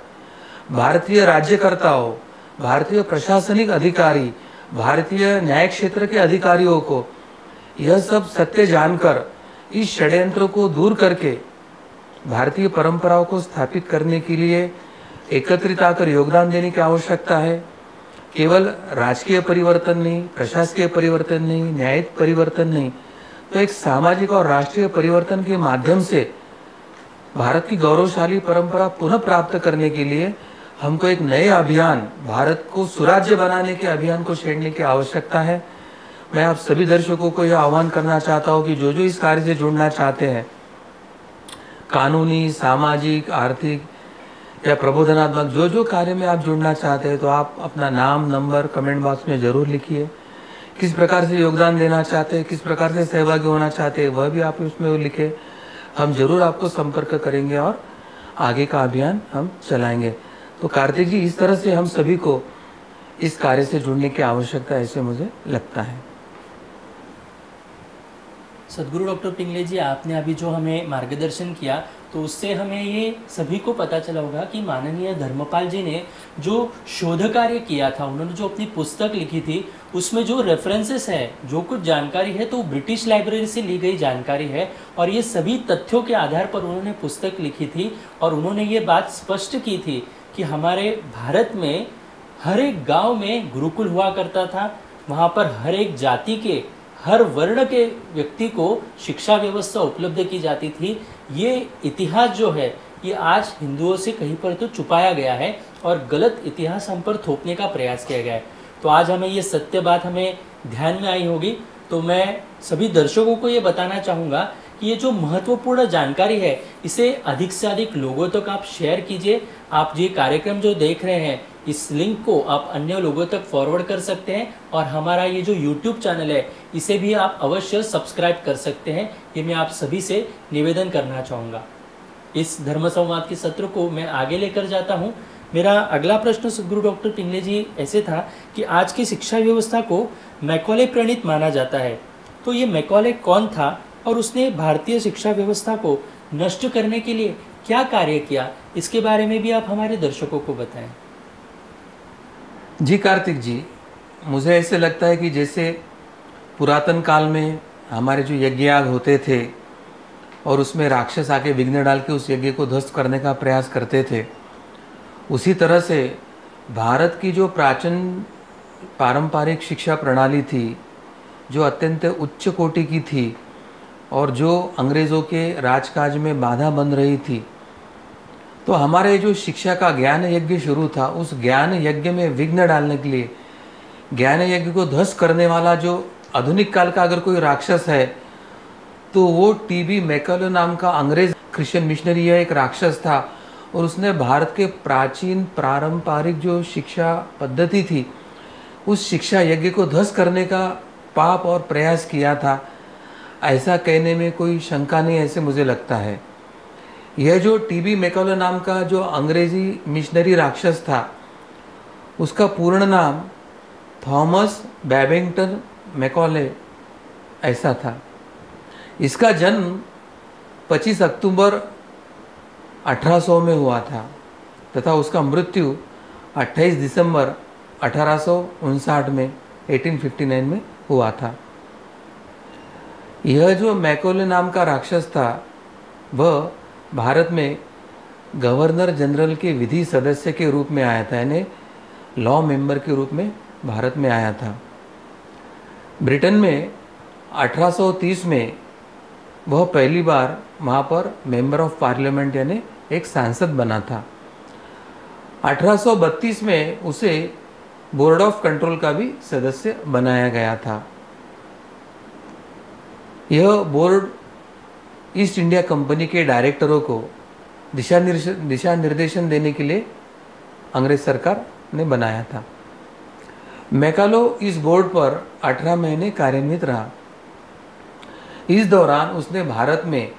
भारतीय राज्यकर्ताओं, भारतीय प्रशासनिक अधिकारी, भारतीय न्याय क्षेत्र के अधिकारियों को यह सब सत्य जानकर इस षड्यंत्र को दूर करके भारतीय परंपराओं को स्थापित करने के लिए एकत्रित आकर योगदान देने की आवश्यकता है। केवल राजकीय परिवर्तन नहीं, प्रशासकीय परिवर्तन नहीं, न्यायिक परिवर्तन नहीं तो एक सामाजिक और राष्ट्रीय परिवर्तन के माध्यम से भारत की गौरवशाली परंपरा पुनः प्राप्त करने के लिए हमको एक नए अभियान, भारत को सुराज्य बनाने के अभियान को छेड़ने की आवश्यकता है। मैं आप सभी दर्शकों को यह आह्वान करना चाहता हूँ कि जो जो इस कार्य से जुड़ना चाहते हैं, कानूनी, सामाजिक, आर्थिक या प्रबोधनात्मक जो जो कार्य में आप जुड़ना चाहते हैं तो आप अपना नाम, नंबर कमेंट बॉक्स में ज़रूर लिखिए। किस प्रकार से योगदान देना चाहते हैं, किस प्रकार से सहभागी होना चाहते हैं, वह भी आप उसमें लिखे। हम ज़रूर आपको संपर्क करेंगे और आगे का अभियान हम चलाएँगे। तो कार्तिक जी, इस तरह से हम सभी को इस कार्य से जुड़ने की आवश्यकता ऐसे मुझे लगता है। सदगुरु डॉक्टर पिंगले जी, आपने अभी जो हमें मार्गदर्शन किया तो उससे हमें ये सभी को पता चला होगा कि माननीय धर्मपाल जी ने जो शोध कार्य किया था, उन्होंने जो अपनी पुस्तक लिखी थी, उसमें जो रेफरेंसेस है, जो कुछ जानकारी है तो ब्रिटिश लाइब्रेरी से ली गई जानकारी है, और ये सभी तथ्यों के आधार पर उन्होंने पुस्तक लिखी थी, और उन्होंने ये बात स्पष्ट की थी कि हमारे भारत में हर एक गाँव में गुरुकुल हुआ करता था, वहाँ पर हर एक जाति के हर वर्ण के व्यक्ति को शिक्षा व्यवस्था उपलब्ध की जाती थी। ये इतिहास जो है, ये आज हिंदुओं से कहीं पर तो छुपाया गया है और गलत इतिहास हम पर थोपने का प्रयास किया गया है। तो आज हमें ये सत्य बात हमें ध्यान में आई होगी। तो मैं सभी दर्शकों को ये बताना चाहूँगा कि ये जो महत्वपूर्ण जानकारी है, इसे अधिक से अधिक लोगों तक तो आप शेयर कीजिए। आप ये कार्यक्रम जो देख रहे हैं इस लिंक को आप अन्य लोगों तक फॉरवर्ड कर सकते हैं और हमारा ये जो यूट्यूब चैनल है, इसे भी आप अवश्य सब्सक्राइब कर सकते हैं। ये मैं आप सभी से निवेदन करना चाहूँगा। इस धर्म संवाद के सत्र को मैं आगे लेकर जाता हूँ। मेरा अगला प्रश्न सदगुरु डॉक्टर पिंगले जी, ऐसे था कि आज की शिक्षा व्यवस्था को मैकॉले प्रणीत माना जाता है। तो ये मैकॉले कौन था और उसने भारतीय शिक्षा व्यवस्था को नष्ट करने के लिए क्या कार्य किया? इसके बारे में भी आप हमारे दर्शकों को बताएँ। जी कार्तिक जी, मुझे ऐसे लगता है कि जैसे पुरातन काल में हमारे जो यज्ञ याग होते थे और उसमें राक्षस आके विघ्न डाल के उस यज्ञ को ध्वस्त करने का प्रयास करते थे, उसी तरह से भारत की जो प्राचीन पारंपरिक शिक्षा प्रणाली थी, जो अत्यंत उच्च कोटि की थी और जो अंग्रेज़ों के राजकाज में बाधा बन रही थी तो हमारे जो शिक्षा का ज्ञान यज्ञ शुरू था, उस ज्ञान यज्ञ में विघ्न डालने के लिए, ज्ञान यज्ञ को ध्वस्त करने वाला जो आधुनिक काल का अगर कोई राक्षस है तो वो टीबी मैकलो नाम का अंग्रेज़ क्रिश्चियन मिशनरी है एक राक्षस था, और उसने भारत के प्राचीन पारंपरिक जो शिक्षा पद्धति थी, उस शिक्षा यज्ञ को ध्वस्त करने का पाप और प्रयास किया था। ऐसा कहने में कोई शंका नहीं, ऐसे मुझे लगता है। यह जो टीबी मैकलो नाम का जो अंग्रेज़ी मिशनरी राक्षस था, उसका पूर्ण नाम थॉमस बैबिंगटन मैकॉले ऐसा था। इसका जन्म 25 अक्टूबर 1800 में हुआ था तथा उसका मृत्यु 28 दिसंबर अठारह में 1859 में हुआ था। यह जो मैकोले नाम का राक्षस था, वह भारत में गवर्नर जनरल के विधि सदस्य के रूप में आया था, यानी लॉ मेंबर के रूप में भारत में आया था। ब्रिटेन में 1830 में वह पहली बार वहाँ पर मेंबर ऑफ़ पार्लियामेंट यानी एक सांसद बना था। 1832 में उसे बोर्ड ऑफ़ कंट्रोल का भी सदस्य बनाया गया था। यह बोर्ड ईस्ट इंडिया कंपनी के डायरेक्टरों को दिशा दिशा निर्देशन देने के लिए अंग्रेज़ सरकार ने बनाया था। मैकालो इस बोर्ड पर 18 महीने कार्यान्वित रहा। इस दौरान उसने भारत में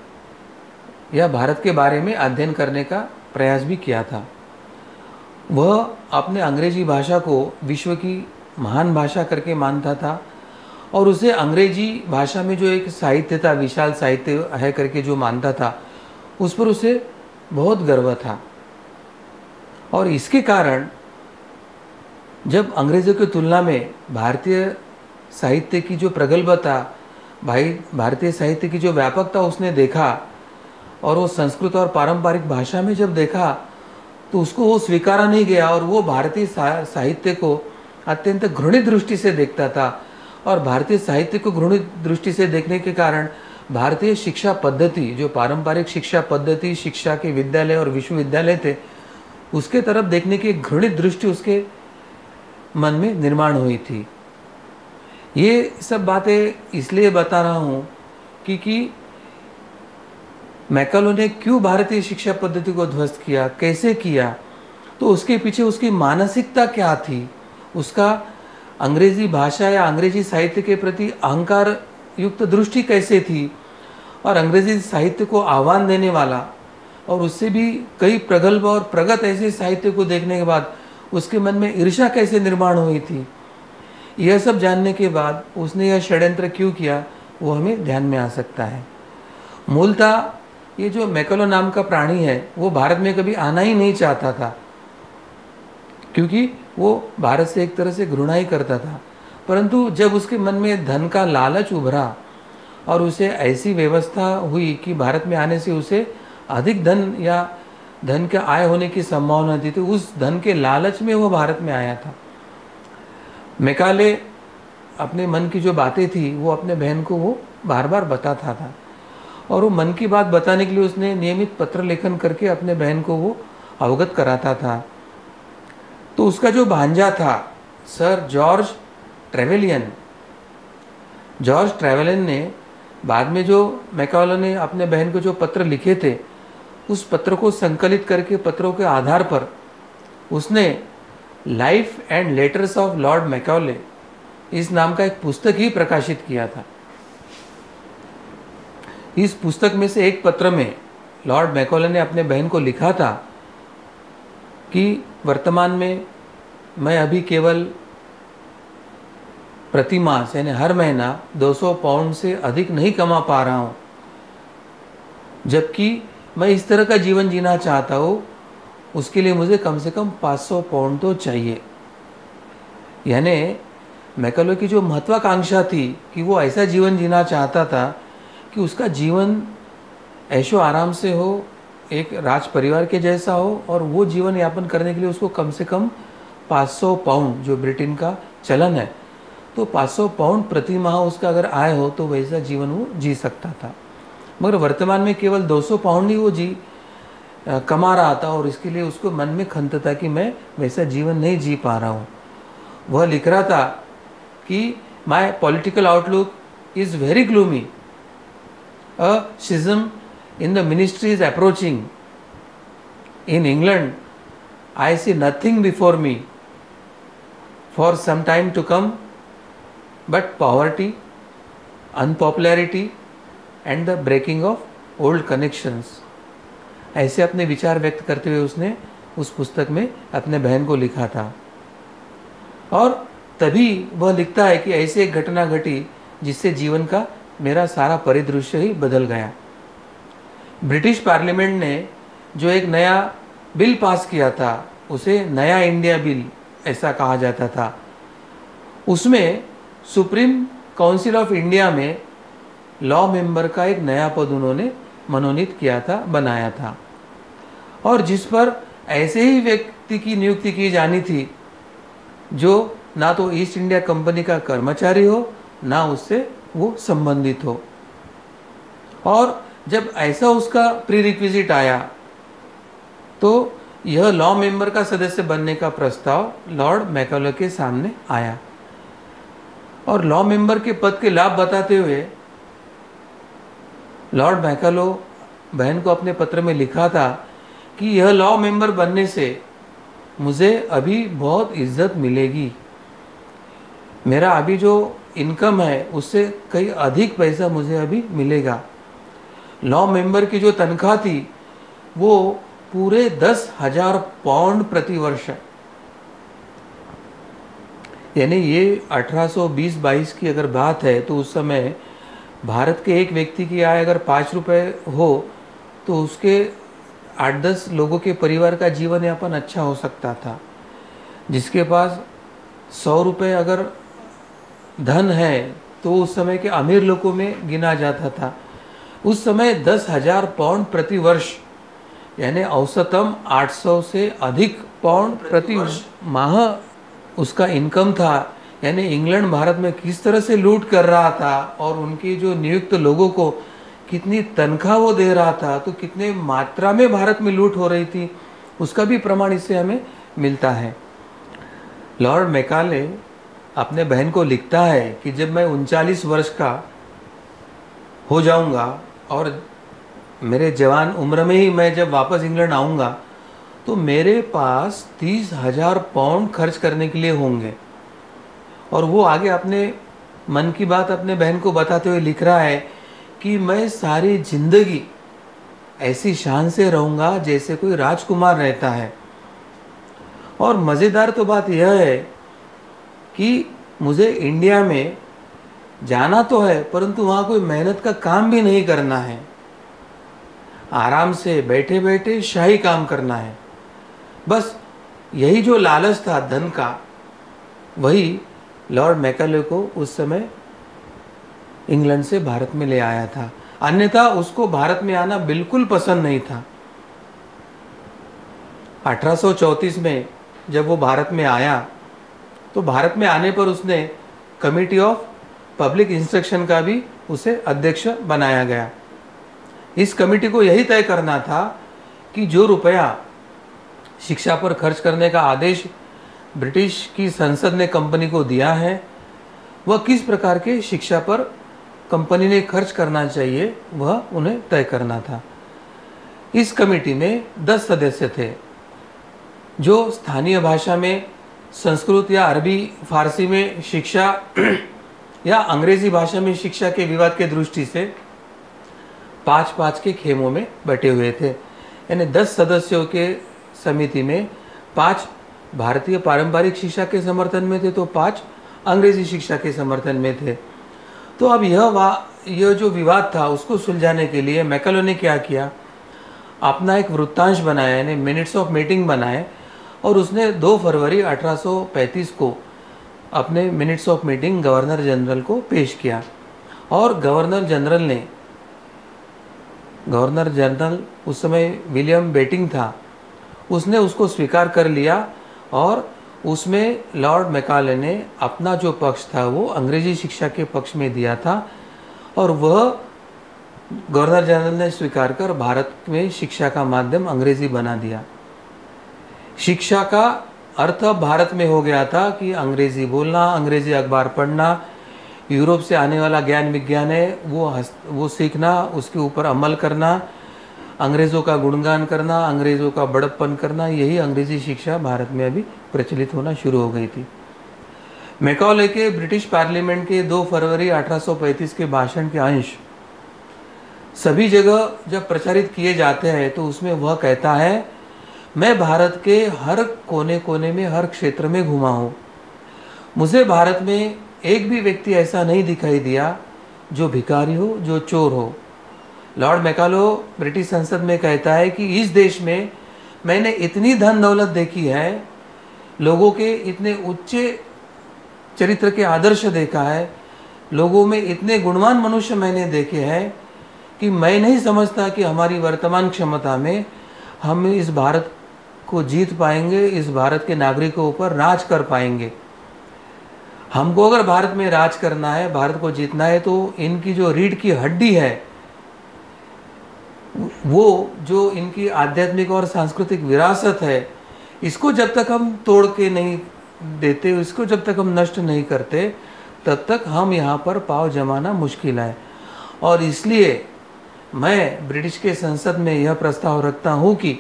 या भारत के बारे में अध्ययन करने का प्रयास भी किया था। वह अपने अंग्रेज़ी भाषा को विश्व की महान भाषा करके मानता था। और उसे अंग्रेज़ी भाषा में जो एक साहित्य था, विशाल साहित्य है करके जो मानता था, उस पर उसे बहुत गर्व था। और इसके कारण जब अंग्रेज़ों की तुलना में भारतीय साहित्य की जो प्रगल्भता, भाई, भारतीय साहित्य की जो व्यापकता उसने देखा और वो संस्कृत और पारंपरिक भाषा में जब देखा तो उसको वो स्वीकारा नहीं गया और वो भारतीय साहित्य को अत्यंत घृणित दृष्टि से देखता था। और भारतीय साहित्य को घृणित दृष्टि से देखने के कारण भारतीय शिक्षा पद्धति, जो पारंपरिक शिक्षा पद्धति, शिक्षा के विद्यालय और विश्वविद्यालय थे, उसके तरफ़ देखने की घृणित दृष्टि उसके मन में निर्माण हुई थी। ये सब बातें इसलिए बता रहा हूँ कि कि मैकलो ने क्यों भारतीय शिक्षा पद्धति को ध्वस्त किया, कैसे किया तो उसके पीछे उसकी मानसिकता क्या थी, उसका अंग्रेज़ी भाषा या अंग्रेज़ी साहित्य के प्रति अहंकार युक्त दृष्टि कैसे थी? और अंग्रेज़ी साहित्य को आह्वान देने वाला और उससे भी कई प्रगल्भ और प्रगत ऐसे साहित्य को देखने के बाद उसके मन में ईर्षा कैसे निर्माण हुई थी? यह सब जानने के बाद उसने यह षड्यंत्र क्यों किया, वो हमें ध्यान में आ सकता है। मूलतः ये जो मैकलो नाम का प्राणी है, वो भारत में कभी आना ही नहीं चाहता था। क्योंकि वो भारत से एक तरह से घृणा ही करता था। परंतु जब उसके मन में धन का लालच उभरा और उसे ऐसी व्यवस्था हुई कि भारत में आने से उसे अधिक धन या धन के आय होने की संभावना थी तो उस धन के लालच में वो भारत में आया था। मेकाले अपने मन की जो बातें थी, वो अपने बहन को वो बार बार बताता था और वो मन की बात बताने के लिए उसने नियमित पत्र लेखन करके अपने बहन को वो अवगत कराता था। तो उसका जो भांजा था, sir George Trevelyan. George Trevelyan ने बाद में जो मैकावलो ने अपने बहन को जो पत्र लिखे थे, उस पत्र को संकलित करके, पत्रों के आधार पर उसने life and letters of Lord Macaulay इस नाम का एक पुस्तक ही प्रकाशित किया था। इस पुस्तक में से एक पत्र में लॉर्ड मैकोले ने अपने बहन को लिखा था कि वर्तमान में मैं अभी केवल प्रति मास, यानी हर महीना 200 पाउंड से अधिक नहीं कमा पा रहा हूँ। जबकि मैं इस तरह का जीवन जीना चाहता हूँ, उसके लिए मुझे कम से कम 500 पाउंड तो चाहिए। यानी मैकलो की जो महत्वाकांक्षा थी कि वो ऐसा जीवन जीना चाहता था कि उसका जीवन ऐशो आराम से हो एक राज परिवार के जैसा हो और वो जीवन यापन करने के लिए उसको कम से कम 500 पाउंड जो ब्रिटेन का चलन है तो 500 पाउंड प्रति माह उसका अगर आय हो तो वैसा जीवन वो जी सकता था। मगर वर्तमान में केवल 200 पाउंड ही वो जी आ, कमा रहा था और इसके लिए उसको मन में खंत था कि मैं वैसा जीवन नहीं जी पा रहा हूँ। वह लिख रहा था कि my political outlook is very gloomy a schism in the ministry is approaching in England, I see nothing before me for some time to come but poverty, unpopularity and the breaking of old connections. ऐसे अपने विचार व्यक्त करते हुए उसने उस पुस्तक में अपने बहन को लिखा था और तभी वह लिखता है कि ऐसी एक घटना घटी जिससे जीवन का मेरा सारा परिदृश्य ही बदल गया ब्रिटिश पार्लियामेंट ने जो एक नया बिल पास किया था, उसे नया इंडिया बिल ऐसा कहा जाता था। उसमें सुप्रीम काउंसिल ऑफ़ इंडिया में लॉ मेंबर का एक नया पद उन्होंने मनोनीत किया था, बनाया था। और जिस पर ऐसे ही व्यक्ति की नियुक्ति की जानी थी, जो ना तो ईस्ट इंडिया कंपनी का कर्मचारी हो, ना उससे वो संबंधित हो। और जब ऐसा उसका प्री रिक्विजिट आया तो यह लॉ मेंबर का सदस्य बनने का प्रस्ताव लॉर्ड मैकलो के सामने आया। और लॉ मेंबर के पद के लाभ बताते हुए लॉर्ड मैकलो बहन को अपने पत्र में लिखा था कि यह लॉ मेंबर बनने से मुझे अभी बहुत इज़्ज़त मिलेगी। मेरा अभी जो इनकम है, उससे कई अधिक पैसा मुझे अभी मिलेगा। लॉ मेंबर की जो तनख्वाह थी, वो पूरे दस हज़ार पाउंड प्रति वर्ष यानी ये 1820-22 की अगर बात है तो उस समय भारत के एक व्यक्ति की आय अगर पाँच रुपये हो तो उसके आठ दस लोगों के परिवार का जीवन यापन अच्छा हो सकता था। जिसके पास सौ रुपये अगर धन है तो उस समय के अमीर लोगों में गिना जाता था। उस समय दस हज़ार पाउंड प्रति वर्ष यानी औसतम 800 से अधिक पाउंड प्रति माह उसका इनकम था। यानी इंग्लैंड भारत में किस तरह से लूट कर रहा था और उनके जो नियुक्त लोगों को कितनी तनख्वाह वो दे रहा था तो कितने मात्रा में भारत में लूट हो रही थी उसका भी प्रमाण इससे हमें मिलता है। लॉर्ड मैकाले अपने बहन को लिखता है कि जब मैं उनचालीस वर्ष का हो जाऊँगा और मेरे जवान उम्र में ही मैं जब वापस इंग्लैंड आऊँगा तो मेरे पास तीस हज़ार पाउंड खर्च करने के लिए होंगे। और वो आगे अपने मन की बात अपने बहन को बताते हुए लिख रहा है कि मैं सारी ज़िंदगी ऐसी शान से रहूँगा जैसे कोई राजकुमार रहता है। और मज़ेदार तो बात यह है कि मुझे इंडिया में जाना तो है, परंतु वहाँ कोई मेहनत का काम भी नहीं करना है। आराम से बैठे बैठे शाही काम करना है। बस यही जो लालच था धन का, वही लॉर्ड मैकले को उस समय इंग्लैंड से भारत में ले आया था। अन्यथा उसको भारत में आना बिल्कुल पसंद नहीं था। 1834 में जब वो भारत में आया तो भारत में आने पर उसने कमिटी ऑफ़ पब्लिक इंस्ट्रक्शन का भी उसे अध्यक्ष बनाया गया। इस कमेटी को यही तय करना था कि जो रुपया शिक्षा पर खर्च करने का आदेश ब्रिटिश की संसद ने कंपनी को दिया है, वह किस प्रकार के शिक्षा पर कंपनी ने खर्च करना चाहिए, वह उन्हें तय करना था। इस कमेटी में दस सदस्य थे, जो स्थानीय भाषा में, संस्कृत या अरबी, फारसी में शिक्षा या अंग्रेज़ी भाषा में शिक्षा के विवाद के दृष्टि से पाँच पाँच के खेमों में बटे हुए थे। यानी दस सदस्यों के समिति में पाँच भारतीय पारंपरिक शिक्षा के समर्थन में थे तो पाँच अंग्रेज़ी शिक्षा के समर्थन में थे। तो अब यह वा, यह जो विवाद था, उसको सुलझाने के लिए मैकलो ने क्या किया? अपना एक वृत्तांश बनाया, यानी मिनट्स ऑफ़ मीटिंग बनाए, और उसने 2 फरवरी 1835 को अपने minutes of meeting governor general को पेश किया। और गवर्नर जनरल ने गवर्नर जनरल उस समय विलियम बेटिंग था। उसने उसको स्वीकार कर लिया और उसमें लॉर्ड मैकाले ने अपना जो पक्ष था, वो अंग्रेज़ी शिक्षा के पक्ष में दिया था और वह गवर्नर जनरल ने स्वीकार कर भारत में शिक्षा का माध्यम अंग्रेज़ी बना दिया। शिक्षा का अर्थ भारत में हो गया था कि अंग्रेज़ी बोलना, अंग्रेज़ी अखबार पढ़ना, यूरोप से आने वाला ज्ञान विज्ञान है, वो वो सीखना, उसके ऊपर अमल करना, अंग्रेज़ों का गुणगान करना, अंग्रेज़ों का बड़प्पन करना, यही अंग्रेज़ी शिक्षा भारत में अभी प्रचलित होना शुरू हो गई थी। मैकॉले के ब्रिटिश पार्लियामेंट के 2 फरवरी 1835 के भाषण के अंश, सभी जगह जब प्रचारित किए जाते हैं तो उसमें वह कहता है मैं भारत के हर कोने कोने में, हर क्षेत्र में घुमा हूँ। मुझे भारत में एक भी व्यक्ति ऐसा नहीं दिखाई दिया जो भिखारी हो, जो चोर हो। लॉर्ड मैकालो, ब्रिटिश संसद में कहता है कि इस देश में मैंने इतनी धन दौलत देखी है, लोगों के इतने उच्च चरित्र के आदर्श देखा है, लोगों में इतने गुणवान मनुष्य मैंने देखे हैं कि मैं नहीं समझता कि हमारी वर्तमान क्षमता में हम इस भारत को जीत पाएँगे, इस भारत के नागरिकों पर राज कर पाएँगे। हमको अगर भारत में राज करना है, भारत को जीतना है तो इनकी जो रीढ़ की हड्डी है, वो जो इनकी आध्यात्मिक और सांस्कृतिक विरासत है, इसको जब तक हम तोड़ के नहीं देते, इसको जब तक हम नष्ट नहीं करते, तब तक हम यहाँ पर पाव जमाना मुश्किल है। और इसलिए मैं ब्रिटिश के संसद में यह प्रस्ताव रखता हूँ कि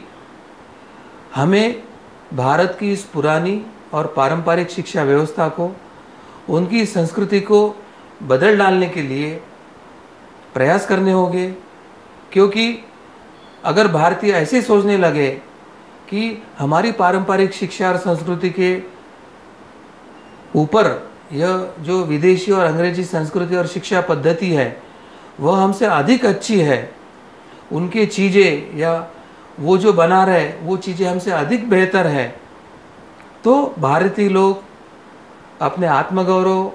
हमें भारत की इस पुरानी और पारंपरिक शिक्षा व्यवस्था को, उनकी संस्कृति को बदल डालने के लिए प्रयास करने होंगे। क्योंकि अगर भारतीय ऐसे सोचने लगे कि हमारी पारंपरिक शिक्षा और संस्कृति के ऊपर यह जो विदेशी और अंग्रेज़ी संस्कृति और शिक्षा पद्धति है, वह हमसे अधिक अच्छी है, उनकी चीज़ें या वो जो बना रहे, वो चीज़ें हमसे अधिक बेहतर है। तो भारतीय लोग अपने आत्मगौरव,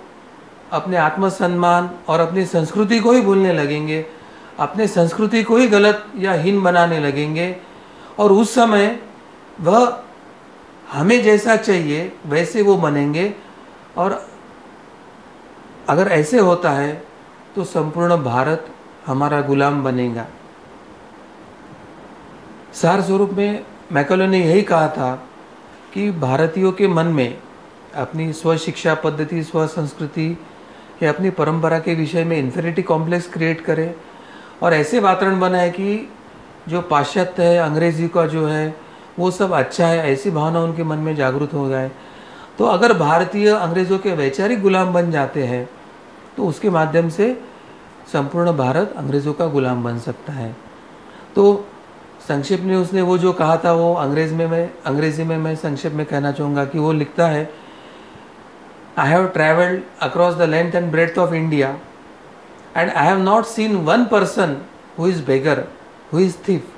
अपने आत्मसम्मान और अपनी संस्कृति को ही भूलने लगेंगे, अपने संस्कृति को ही गलत या हीन बनाने लगेंगे। और उस समय वह हमें जैसा चाहिए, वैसे वो बनेंगे। और अगर ऐसे होता है तो संपूर्ण भारत हमारा गुलाम बनेगा। सार स्वरूप में मैकलो ने यही कहा था कि भारतीयों के मन में अपनी स्व शिक्षा पद्धति स्व संस्कृति या अपनी परंपरा के विषय में इन्फेरिटी कॉम्प्लेक्स क्रिएट करें। और ऐसे वातावरण बनाए कि जो पाश्चात्य है, अंग्रेज़ी का जो है, वो सब अच्छा है, ऐसी भावना उनके मन में जागरूक हो जाए। तो अगर भारतीय अंग्रेज़ों के वैचारिक गुलाम बन जाते हैं तो उसके माध्यम से संपूर्ण भारत अंग्रेज़ों का गुलाम बन सकता है। तो संक्षिप्त में उसने वो जो कहा था, वो अंग्रेज़ में मैं, अंग्रेज़ी में मैं संक्षिप्त में कहना चाहूँगा कि वो लिखता है I have travelled across the length and breadth of India and I have not seen one person who is beggar who is thief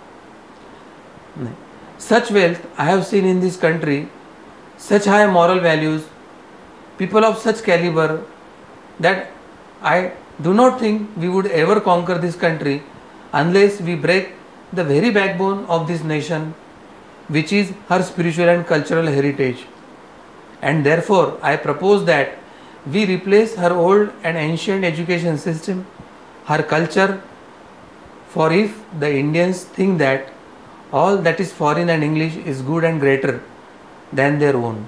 such wealth I have seen in this country such high moral values people of such calibre that I do not think we would ever conquer this country unless we break the very backbone of this nation, which is her spiritual and cultural heritage. And therefore, I propose that we replace her old and ancient education system, her culture, For if the Indians think that all that is foreign and English is good and greater than their own,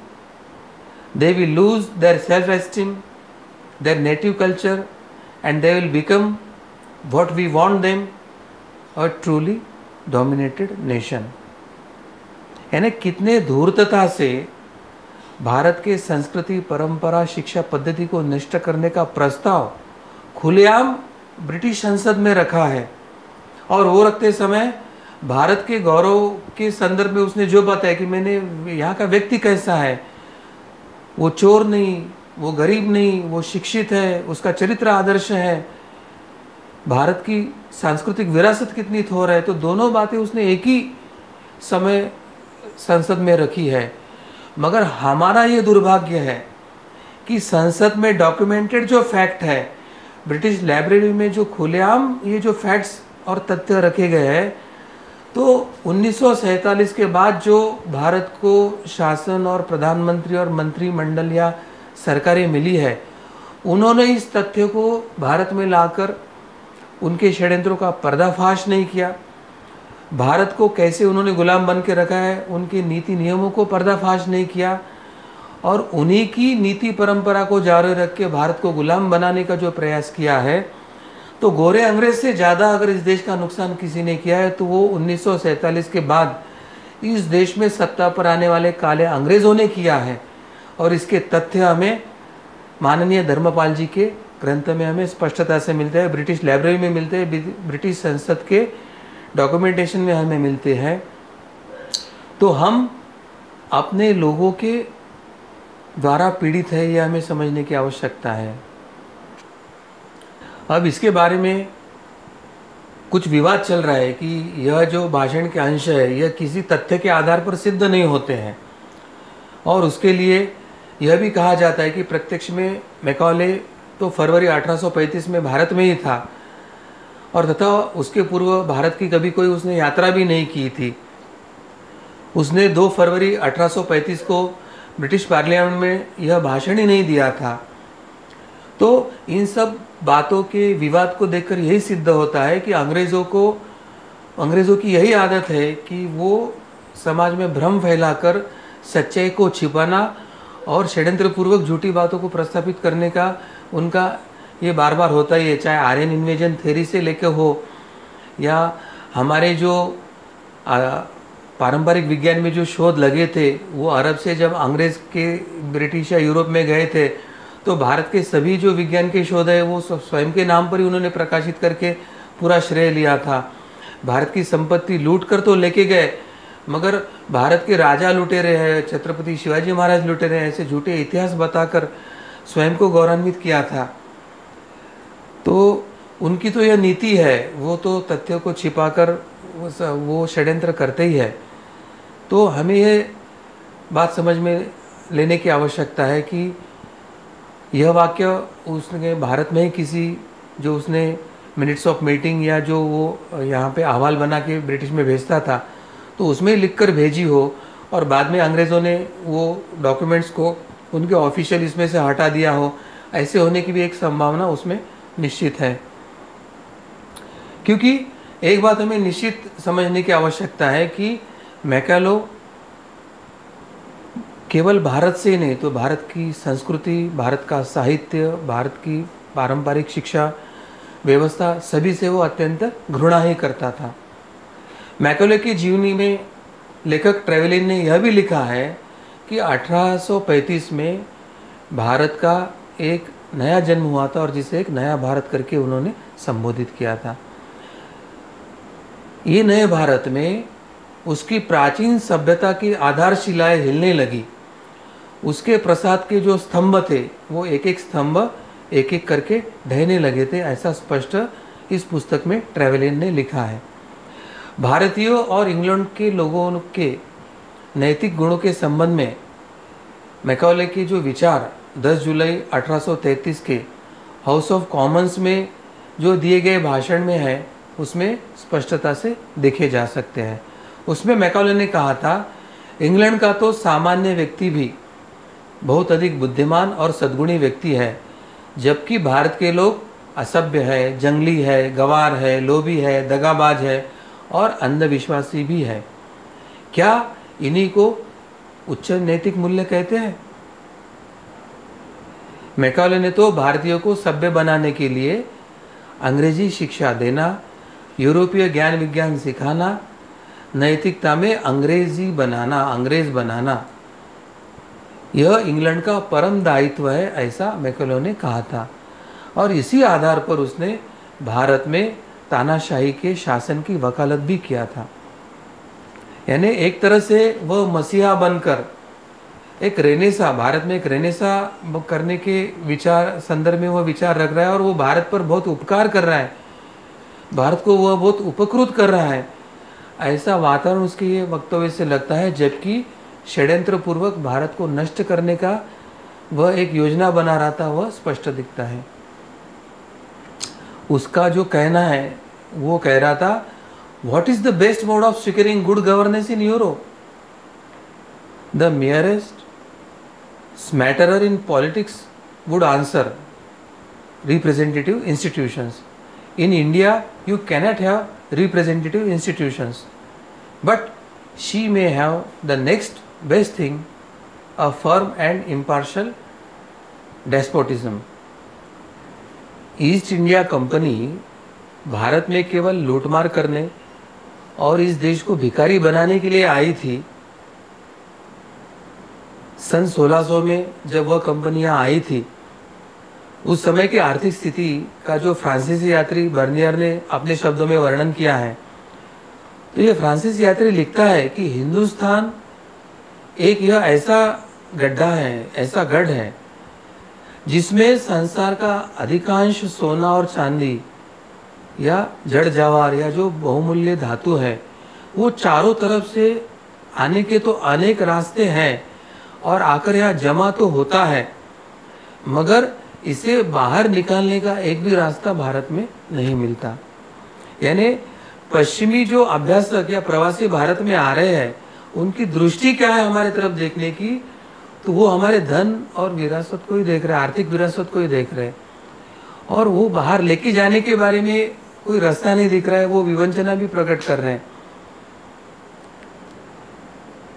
they will lose their self esteem, their native culture, and they will become what we want them a truly dominated nation यानी कितने धूर्तता से भारत के संस्कृति, परंपरा, शिक्षा पद्धति को नष्ट करने का प्रस्ताव खुलेआम ब्रिटिश संसद में रखा है। और वो रखते समय भारत के गौरव के संदर्भ में उसने जो बताया कि मैंने यहाँ का व्यक्ति कैसा है, वो चोर नहीं, वो गरीब नहीं, वो शिक्षित है, उसका चरित्र आदर्श है भारत की सांस्कृतिक विरासत कितनी थोर है तो दोनों बातें उसने एक ही समय संसद में रखी है। मगर हमारा ये दुर्भाग्य है कि संसद में डॉक्यूमेंटेड जो फैक्ट है ब्रिटिश लाइब्रेरी में जो खुलेआम ये जो फैक्ट्स और तथ्य रखे गए हैं तो उन्नीस के बाद जो भारत को शासन और प्रधानमंत्री और मंत्रिमंडल या सरकारें मिली है, उन्होंने इस तथ्य को भारत में लाकर उनके षड्यंत्रों का पर्दाफाश नहीं किया। भारत को कैसे उन्होंने गुलाम बन के रखा है, उनके नीति नियमों को पर्दाफाश नहीं किया और उन्हीं की नीति परंपरा को जारी रख के भारत को गुलाम बनाने का जो प्रयास किया है तो गोरे अंग्रेज़ से ज़्यादा अगर इस देश का नुकसान किसी ने किया है तो वो उन्नीस के बाद इस देश में सत्ता पर आने वाले काले अंग्रेज़ों ने किया है। और इसके तथ्य हमें माननीय धर्मपाल जी के ग्रंथ में हमें स्पष्टता से मिलते हैं, ब्रिटिश लाइब्रेरी में मिलते हैं ब्रिटिश संसद के डॉक्यूमेंटेशन में हमें मिलते हैं। तो हम अपने लोगों के द्वारा पीड़ित है यह हमें समझने की आवश्यकता है। अब इसके बारे में कुछ विवाद चल रहा है कि यह जो भाषण के अंश है, यह किसी तथ्य के आधार पर सिद्ध नहीं होते हैं। और उसके लिए यह भी कहा जाता है कि प्रत्यक्ष में मैकॉले तो फरवरी 1835 में भारत में ही था। और तथा उसके पूर्व भारत की कभी कोई उसने यात्रा भी नहीं की थी। उसने 2 फरवरी 1835 को ब्रिटिश पार्लियामेंट में यह भाषण ही नहीं दिया था। तो इन सब बातों के विवाद को देखकर यही सिद्ध होता है कि अंग्रेज़ों को, अंग्रेज़ों की यही आदत है कि वो समाज में भ्रम फैलाकर सच्चाई को छिपाना और षड्यंत्र पूर्वक झूठी बातों को प्रस्थापित करने का उनका ये बार बार होता ही है, चाहे आर्यन इन्वेजन थेरी से लेके हो, या हमारे जो पारंपरिक विज्ञान में जो शोध लगे थे, वो अरब से जब अंग्रेज़ के, ब्रिटिश या यूरोप में गए थे तो भारत के सभी जो विज्ञान के शोध है, वो स्वयं के नाम पर ही उन्होंने प्रकाशित करके पूरा श्रेय लिया था। भारत की संपत्ति लूट कर तो लेके गए, मगर भारत के राजा लुटे रहे हैं, छत्रपति शिवाजी महाराज लुटे रहे ऐसे झूठे इतिहास बताकर स्वयं को गौरवान्वित किया था। तो उनकी तो यह नीति है, वो तो तथ्यों को छिपाकर वो षड्यंत्र करते ही है। तो हमें यह बात समझ में लेने की आवश्यकता है कि यह वाक्य उसने भारत में ही किसी, जो उसने मिनट्स ऑफ़ मीटिंग या जो वो यहाँ पे अहवाल बना के ब्रिटिश में भेजता था तो उसमें लिख कर भेजी हो और बाद में अंग्रेज़ों ने वो डॉक्यूमेंट्स को उनके ऑफिशियल इसमें से हटा दिया हो। ऐसे होने की भी एक संभावना उसमें निश्चित है। क्योंकि एक बात हमें निश्चित समझने की आवश्यकता है कि मैकालो केवल भारत से ही नहीं तो भारत की संस्कृति, भारत का साहित्य, भारत की पारंपरिक शिक्षा व्यवस्था सभी से वो अत्यंत घृणा ही करता था। मैकोले की जीवनी में लेखक ट्रेवलिन ने यह भी लिखा है कि 1835 में भारत का एक नया जन्म हुआ था और जिसे एक नया भारत करके उन्होंने संबोधित किया था। ये नए भारत में उसकी प्राचीन सभ्यता की आधारशिलाएँ हिलने लगी। उसके प्रसाद के जो स्तंभ थे, वो एक एक स्तंभ एक एक करके ढहने लगे थे, ऐसा स्पष्ट इस पुस्तक में ट्रेवलिन ने लिखा है। भारतीयों और इंग्लैंड के लोगों के नैतिक गुणों के संबंध में मैकौले के जो विचार 10 जुलाई 1833 के हाउस ऑफ़ कॉमन्स में जो दिए गए भाषण में है, उसमें स्पष्टता से देखे जा सकते हैं। उसमें मैकौले ने कहा था, इंग्लैंड का तो सामान्य व्यक्ति भी बहुत अधिक बुद्धिमान और सद्गुणी व्यक्ति है, जबकि भारत के लोग असभ्य है, जंगली है, गवार है, लोभी है, दगाबाज है और अंधविश्वासी भी है। क्या इन्हीं को उच्च नैतिक मूल्य कहते हैं। मैकाले ने तो भारतीयों को सभ्य बनाने के लिए अंग्रेज़ी शिक्षा देना, यूरोपीय ज्ञान विज्ञान सिखाना, नैतिकता में अंग्रेज़ी बनाना, अंग्रेज़ बनाना, यह इंग्लैंड का परम दायित्व है, ऐसा मैकलो ने कहा था। और इसी आधार पर उसने भारत में तानाशाही के शासन की वकालत भी किया था। यानी एक तरह से वह मसीहा बनकर, एक रेनेसा, भारत में एक रेनेसा करने के विचार, संदर्भ में वह विचार रख रहा है और वो भारत पर बहुत उपकार कर रहा है। भारत को वह बहुत उपकृत कर रहा है। ऐसा वातावरण उसके ये वक्तव्य से लगता है, जबकि षड्यंत्र पूर्वक भारत को नष्ट करने का वह एक योजना बना रहा था वह स्पष्ट दिखता है। उसका जो कहना है, वो कह रहा था what is the best mode of securing good governance in Europe the merest smatterer in politics would answer representative institutions in India you cannot have representative institutions but she may have the next best thing a firm and impartial despotism East India Company Bharat में केवल लूटमार करने और इस देश को भिखारी बनाने के लिए आई थी। सन 1600 में जब वह कंपनियाँ आई थी, उस समय की आर्थिक स्थिति का जो फ्रांसीसी यात्री बर्नियर ने अपने शब्दों में वर्णन किया है तो ये फ्रांसीस यात्री लिखता है कि हिंदुस्तान एक यह ऐसा गड्ढा है, ऐसा गढ़ है, जिसमें संसार का अधिकांश सोना और चांदी या जड़ जवार या जो बहुमूल्य धातु है, वो चारों तरफ़ से आने के तो अनेक रास्ते हैं और आकर यहाँ जमा तो होता है, मगर इसे बाहर निकालने का एक भी रास्ता भारत में नहीं मिलता। यानी पश्चिमी जो अभ्यासक या प्रवासी भारत में आ रहे हैं, उनकी दृष्टि क्या है हमारे तरफ़ देखने की तो वो हमारे धन और विरासत को ही देख रहे हैं, आर्थिक विरासत को ही देख रहे हैं। और वो बाहर लेके जाने के बारे में कोई रास्ता नहीं दिख रहा है, वो विवंचना भी प्रकट कर रहे हैं।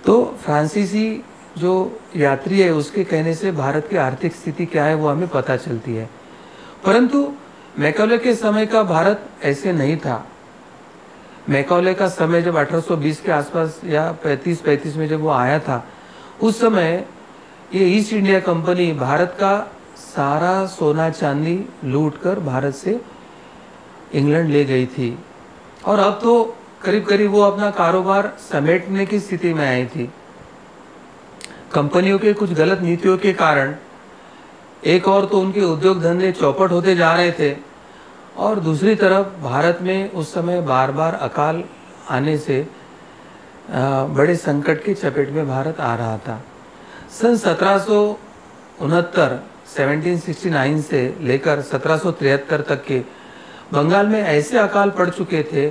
तो फ्रांसीसी जो यात्री है, उसके कहने से भारत की आर्थिक स्थिति क्या है, वो हमें पता चलती है। परंतु मैकौले के समय का भारत ऐसे नहीं था। मैकौले का समय जब 1820 के आसपास या 35-35 में जब वो आया था, उस समय ये ईस्ट इंडिया कंपनी भारत का सारा सोना चांदी लूट कर भारत से इंग्लैंड ले गई थी। और अब तो करीब करीब वो अपना कारोबार समेटने की स्थिति में आई थी। कंपनियों के कुछ गलत नीतियों के कारण एक और तो उनके उद्योग धंधे चौपट होते जा रहे थे और दूसरी तरफ़ भारत में उस समय बार बार अकाल आने से बड़े संकट की चपेट में भारत आ रहा था। सन सत्रह 1769 से लेकर सत्रह तक के बंगाल में ऐसे अकाल पड़ चुके थे,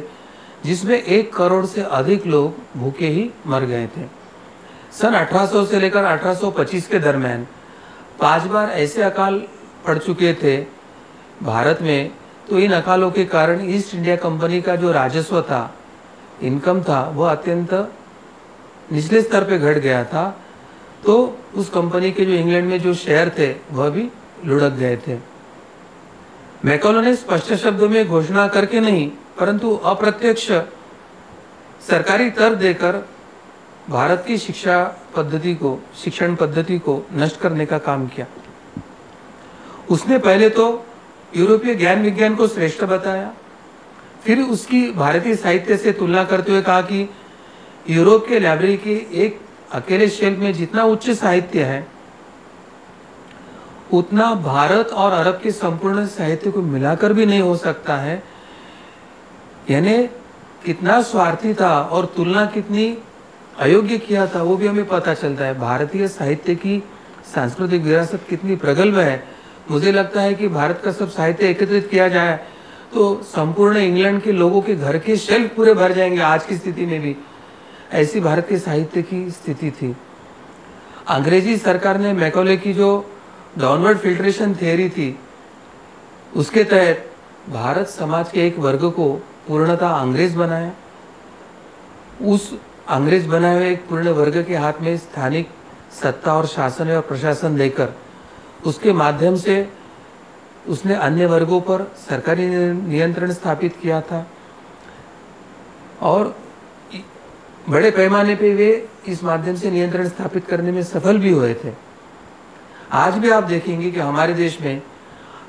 जिसमें एक करोड़ से अधिक लोग भूखे ही मर गए थे। सन 1800 से लेकर 1825 के दरमियान पाँच बार ऐसे अकाल पड़ चुके थे भारत में तो इन अकालों के कारण ईस्ट इंडिया कंपनी का जो राजस्व था, इनकम था वह अत्यंत निचले स्तर पे घट गया था। तो उस कंपनी के जो इंग्लैंड में जो शेयर थे, वह भी लुढ़क गए थे। मैकोलो ने स्पष्ट शब्दों में घोषणा करके नहीं, परंतु अप्रत्यक्ष सरकारी तर्क देकर भारत की शिक्षा पद्धति को, शिक्षण पद्धति को नष्ट करने का काम किया। उसने पहले तो यूरोपीय ज्ञान विज्ञान को श्रेष्ठ बताया, फिर उसकी भारतीय साहित्य से तुलना करते हुए कहा कि यूरोप के लाइब्रेरी के एक अकेले शेल्फ में जितना उच्च साहित्य है, उतना भारत और अरब के संपूर्ण साहित्य को मिलाकर भी नहीं हो सकता है। यानी कितना स्वार्थी था और तुलना कितनी अयोग्य किया था, वो भी हमें पता चलता है। भारतीय साहित्य की सांस्कृतिक विरासत कितनी प्रगल्भ है। मुझे लगता है कि भारत का सब साहित्य एकत्रित किया जाए तो संपूर्ण इंग्लैंड के लोगों के घर के शेल्फ पूरे भर जाएँगे आज की स्थिति में भी। ऐसी भारत के साहित्य की स्थिति थी। अंग्रेज़ी सरकार ने मैकोले की जो डाउनवर्ड फिल्ट्रेशन थियरी थी, उसके तहत भारत समाज के एक वर्ग को पूर्णतः अंग्रेज़ बनाया। उस अंग्रेज़ बनाए हुए एक पूर्ण वर्ग के हाथ में स्थानिक सत्ता और शासन और प्रशासन देकर उसके माध्यम से उसने अन्य वर्गों पर सरकारी नियंत्रण स्थापित किया था। और बड़े पैमाने पे वे इस माध्यम से नियंत्रण स्थापित करने में सफल भी हुए थे। आज भी आप देखेंगे कि हमारे देश में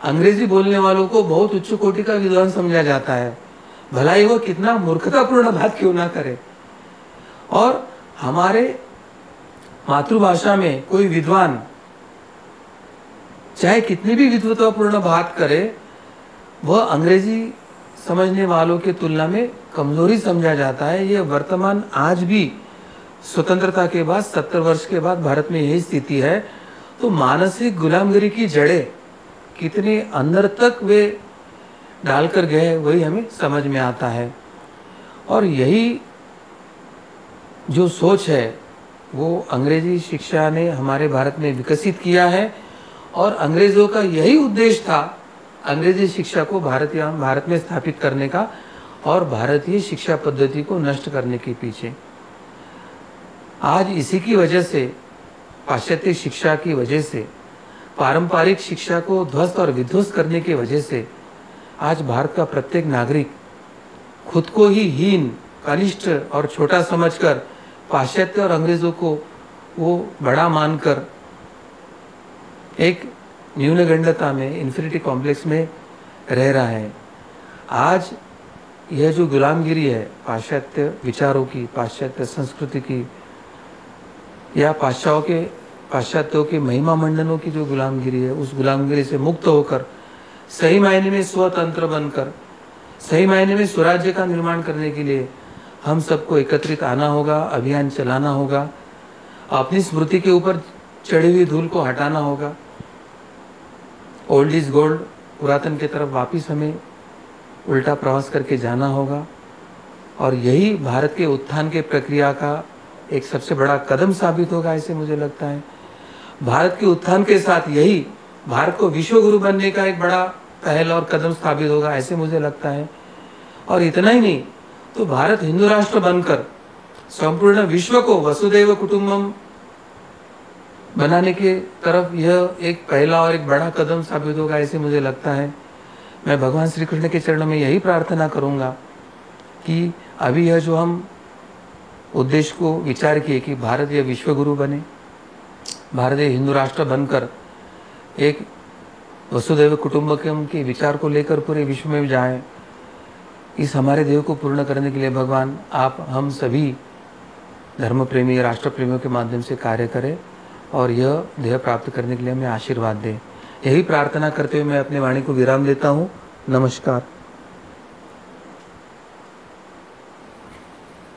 अंग्रेज़ी बोलने वालों को बहुत उच्च कोटि का विद्वान समझा जाता है। भलाई वो कितना मूर्खतापूर्ण बात क्यों ना करे। और हमारे मातृभाषा में कोई विद्वान चाहे कितनी भी विद्वतापूर्ण बात करे, वह अंग्रेज़ी समझने वालों की तुलना में कमज़ोरी समझा जाता है। ये वर्तमान आज भी स्वतंत्रता के बाद, सत्तर वर्ष के बाद भारत में यही स्थिति है। तो मानसिक गुलामगिरी की जड़ें कितने अंदर तक वे डालकर गए वही हमें समझ में आता है। और यही जो सोच है, वो अंग्रेज़ी शिक्षा ने हमारे भारत में विकसित किया है। और अंग्रेज़ों का यही उद्देश्य था अंग्रेज़ी शिक्षा को भारतीय, भारत में स्थापित करने का और भारतीय शिक्षा पद्धति को नष्ट करने के पीछे। आज इसी की वजह से, पाश्चात्य शिक्षा की वजह से, पारंपरिक शिक्षा को ध्वस्त और विध्वस्त करने की वजह से, आज भारत का प्रत्येक नागरिक खुद को ही हीन, कनिष्ठ और छोटा समझकर पाश्चात्य और अंग्रेज़ों को वो बड़ा मानकर एक न्यूनगंडता में इन्फिनिटी कॉम्प्लेक्स में रह रहा है। आज यह जो गुलामगिरी है, पाश्चात्य विचारों की, पाश्चात्य संस्कृति की, या पाश्चात्यों के पाश्चात्यों के महिमा मंडनों की जो गुलामगिरी है, उस गुलामगिरी से मुक्त होकर, सही मायने में स्वतंत्र बनकर, सही मायने में स्वराज्य का निर्माण करने के लिए हम सबको एकत्रित आना होगा, अभियान चलाना होगा, अपनी स्मृति के ऊपर चढ़ी हुई धूल को हटाना होगा। ओल्ड इज़ गोल्ड पुरातन की तरफ़ वापिस हमें उल्टा प्रवास करके जाना होगा। और यही भारत के उत्थान के प्रक्रिया का एक सबसे बड़ा कदम साबित होगा, ऐसे मुझे लगता है। भारत के उत्थान के साथ यही भारत को विश्व गुरु बनने का एक बड़ा पहल और कदम साबित होगा, ऐसे मुझे लगता है। और इतना ही नहीं तो भारत हिंदू राष्ट्र बनकर संपूर्ण विश्व को वसुदेव कुटुंबम बनाने के तरफ़ यह एक पहला और एक बड़ा कदम साबित होगा, ऐसे मुझे लगता है। मैं भगवान श्री कृष्ण के चरणों में यही प्रार्थना करूँगा कि अभी यह जो हम उद्देश्य को विचार किए कि भारत यह विश्व गुरु बने भारत यह हिंदू राष्ट्र बनकर एक वसुदेव कुटुंबकम के विचार को लेकर पूरे विश्व में जाए, इस हमारे देव को पूर्ण करने के लिए भगवान आप हम सभी धर्म प्रेमी राष्ट्र प्रेमियों के माध्यम से कार्य करें। और यह ध्येय प्राप्त करने के लिए हमें आशीर्वाद दे। यही प्रार्थना करते हुए मैं अपने वाणी को विराम लेता हूँ। नमस्कार।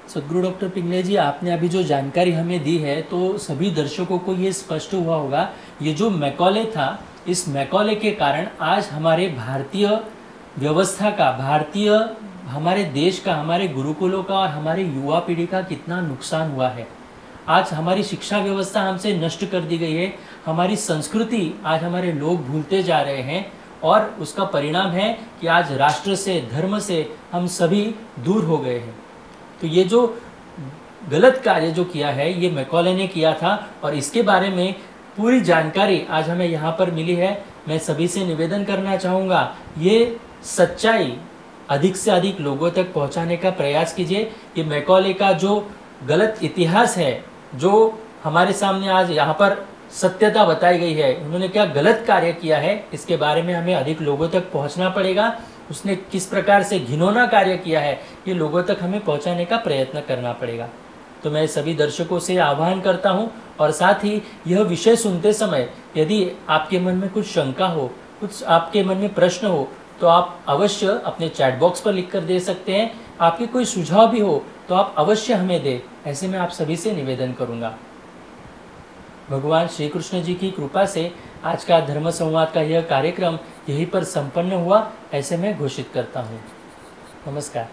सदगुरु डॉक्टर पिंगले जी, आपने अभी जो जानकारी हमें दी है तो सभी दर्शकों को ये स्पष्ट हुआ होगा, ये जो मैकॉले था, इस मैकॉले के कारण आज हमारे भारतीय व्यवस्था का, भारतीय हमारे देश का, हमारे गुरुकुलों का और हमारे युवा पीढ़ी का कितना नुकसान हुआ है। आज हमारी शिक्षा व्यवस्था हमसे नष्ट कर दी गई है। हमारी संस्कृति आज हमारे लोग भूलते जा रहे हैं और उसका परिणाम है कि आज राष्ट्र से, धर्म से हम सभी दूर हो गए हैं। तो ये जो गलत कार्य जो किया है, ये मैकॉले ने किया था और इसके बारे में पूरी जानकारी आज हमें यहाँ पर मिली है। मैं सभी से निवेदन करना चाहूँगा, ये सच्चाई अधिक से अधिक लोगों तक पहुँचाने का प्रयास कीजिए कि मैकॉले का जो गलत इतिहास है जो हमारे सामने आज यहाँ पर सत्यता बताई गई है, उन्होंने क्या गलत कार्य किया है, इसके बारे में हमें अधिक लोगों तक पहुँचना पड़ेगा। उसने किस प्रकार से घिनौना कार्य किया है, ये लोगों तक हमें पहुँचाने का प्रयत्न करना पड़ेगा। तो मैं सभी दर्शकों से आह्वान करता हूँ, और साथ ही यह विषय सुनते समय यदि आपके मन में कुछ शंका हो, कुछ आपके मन में प्रश्न हो तो आप अवश्य अपने चैट बॉक्स पर लिख कर दे सकते हैं। आपके कोई सुझाव भी हो तो आप अवश्य हमें दें। ऐसे में आप सभी से निवेदन करूँगा। भगवान श्री कृष्ण जी की कृपा से आज का धर्म संवाद का यह कार्यक्रम यहीं पर संपन्न हुआ, ऐसे मैं घोषित करता हूँ। नमस्कार।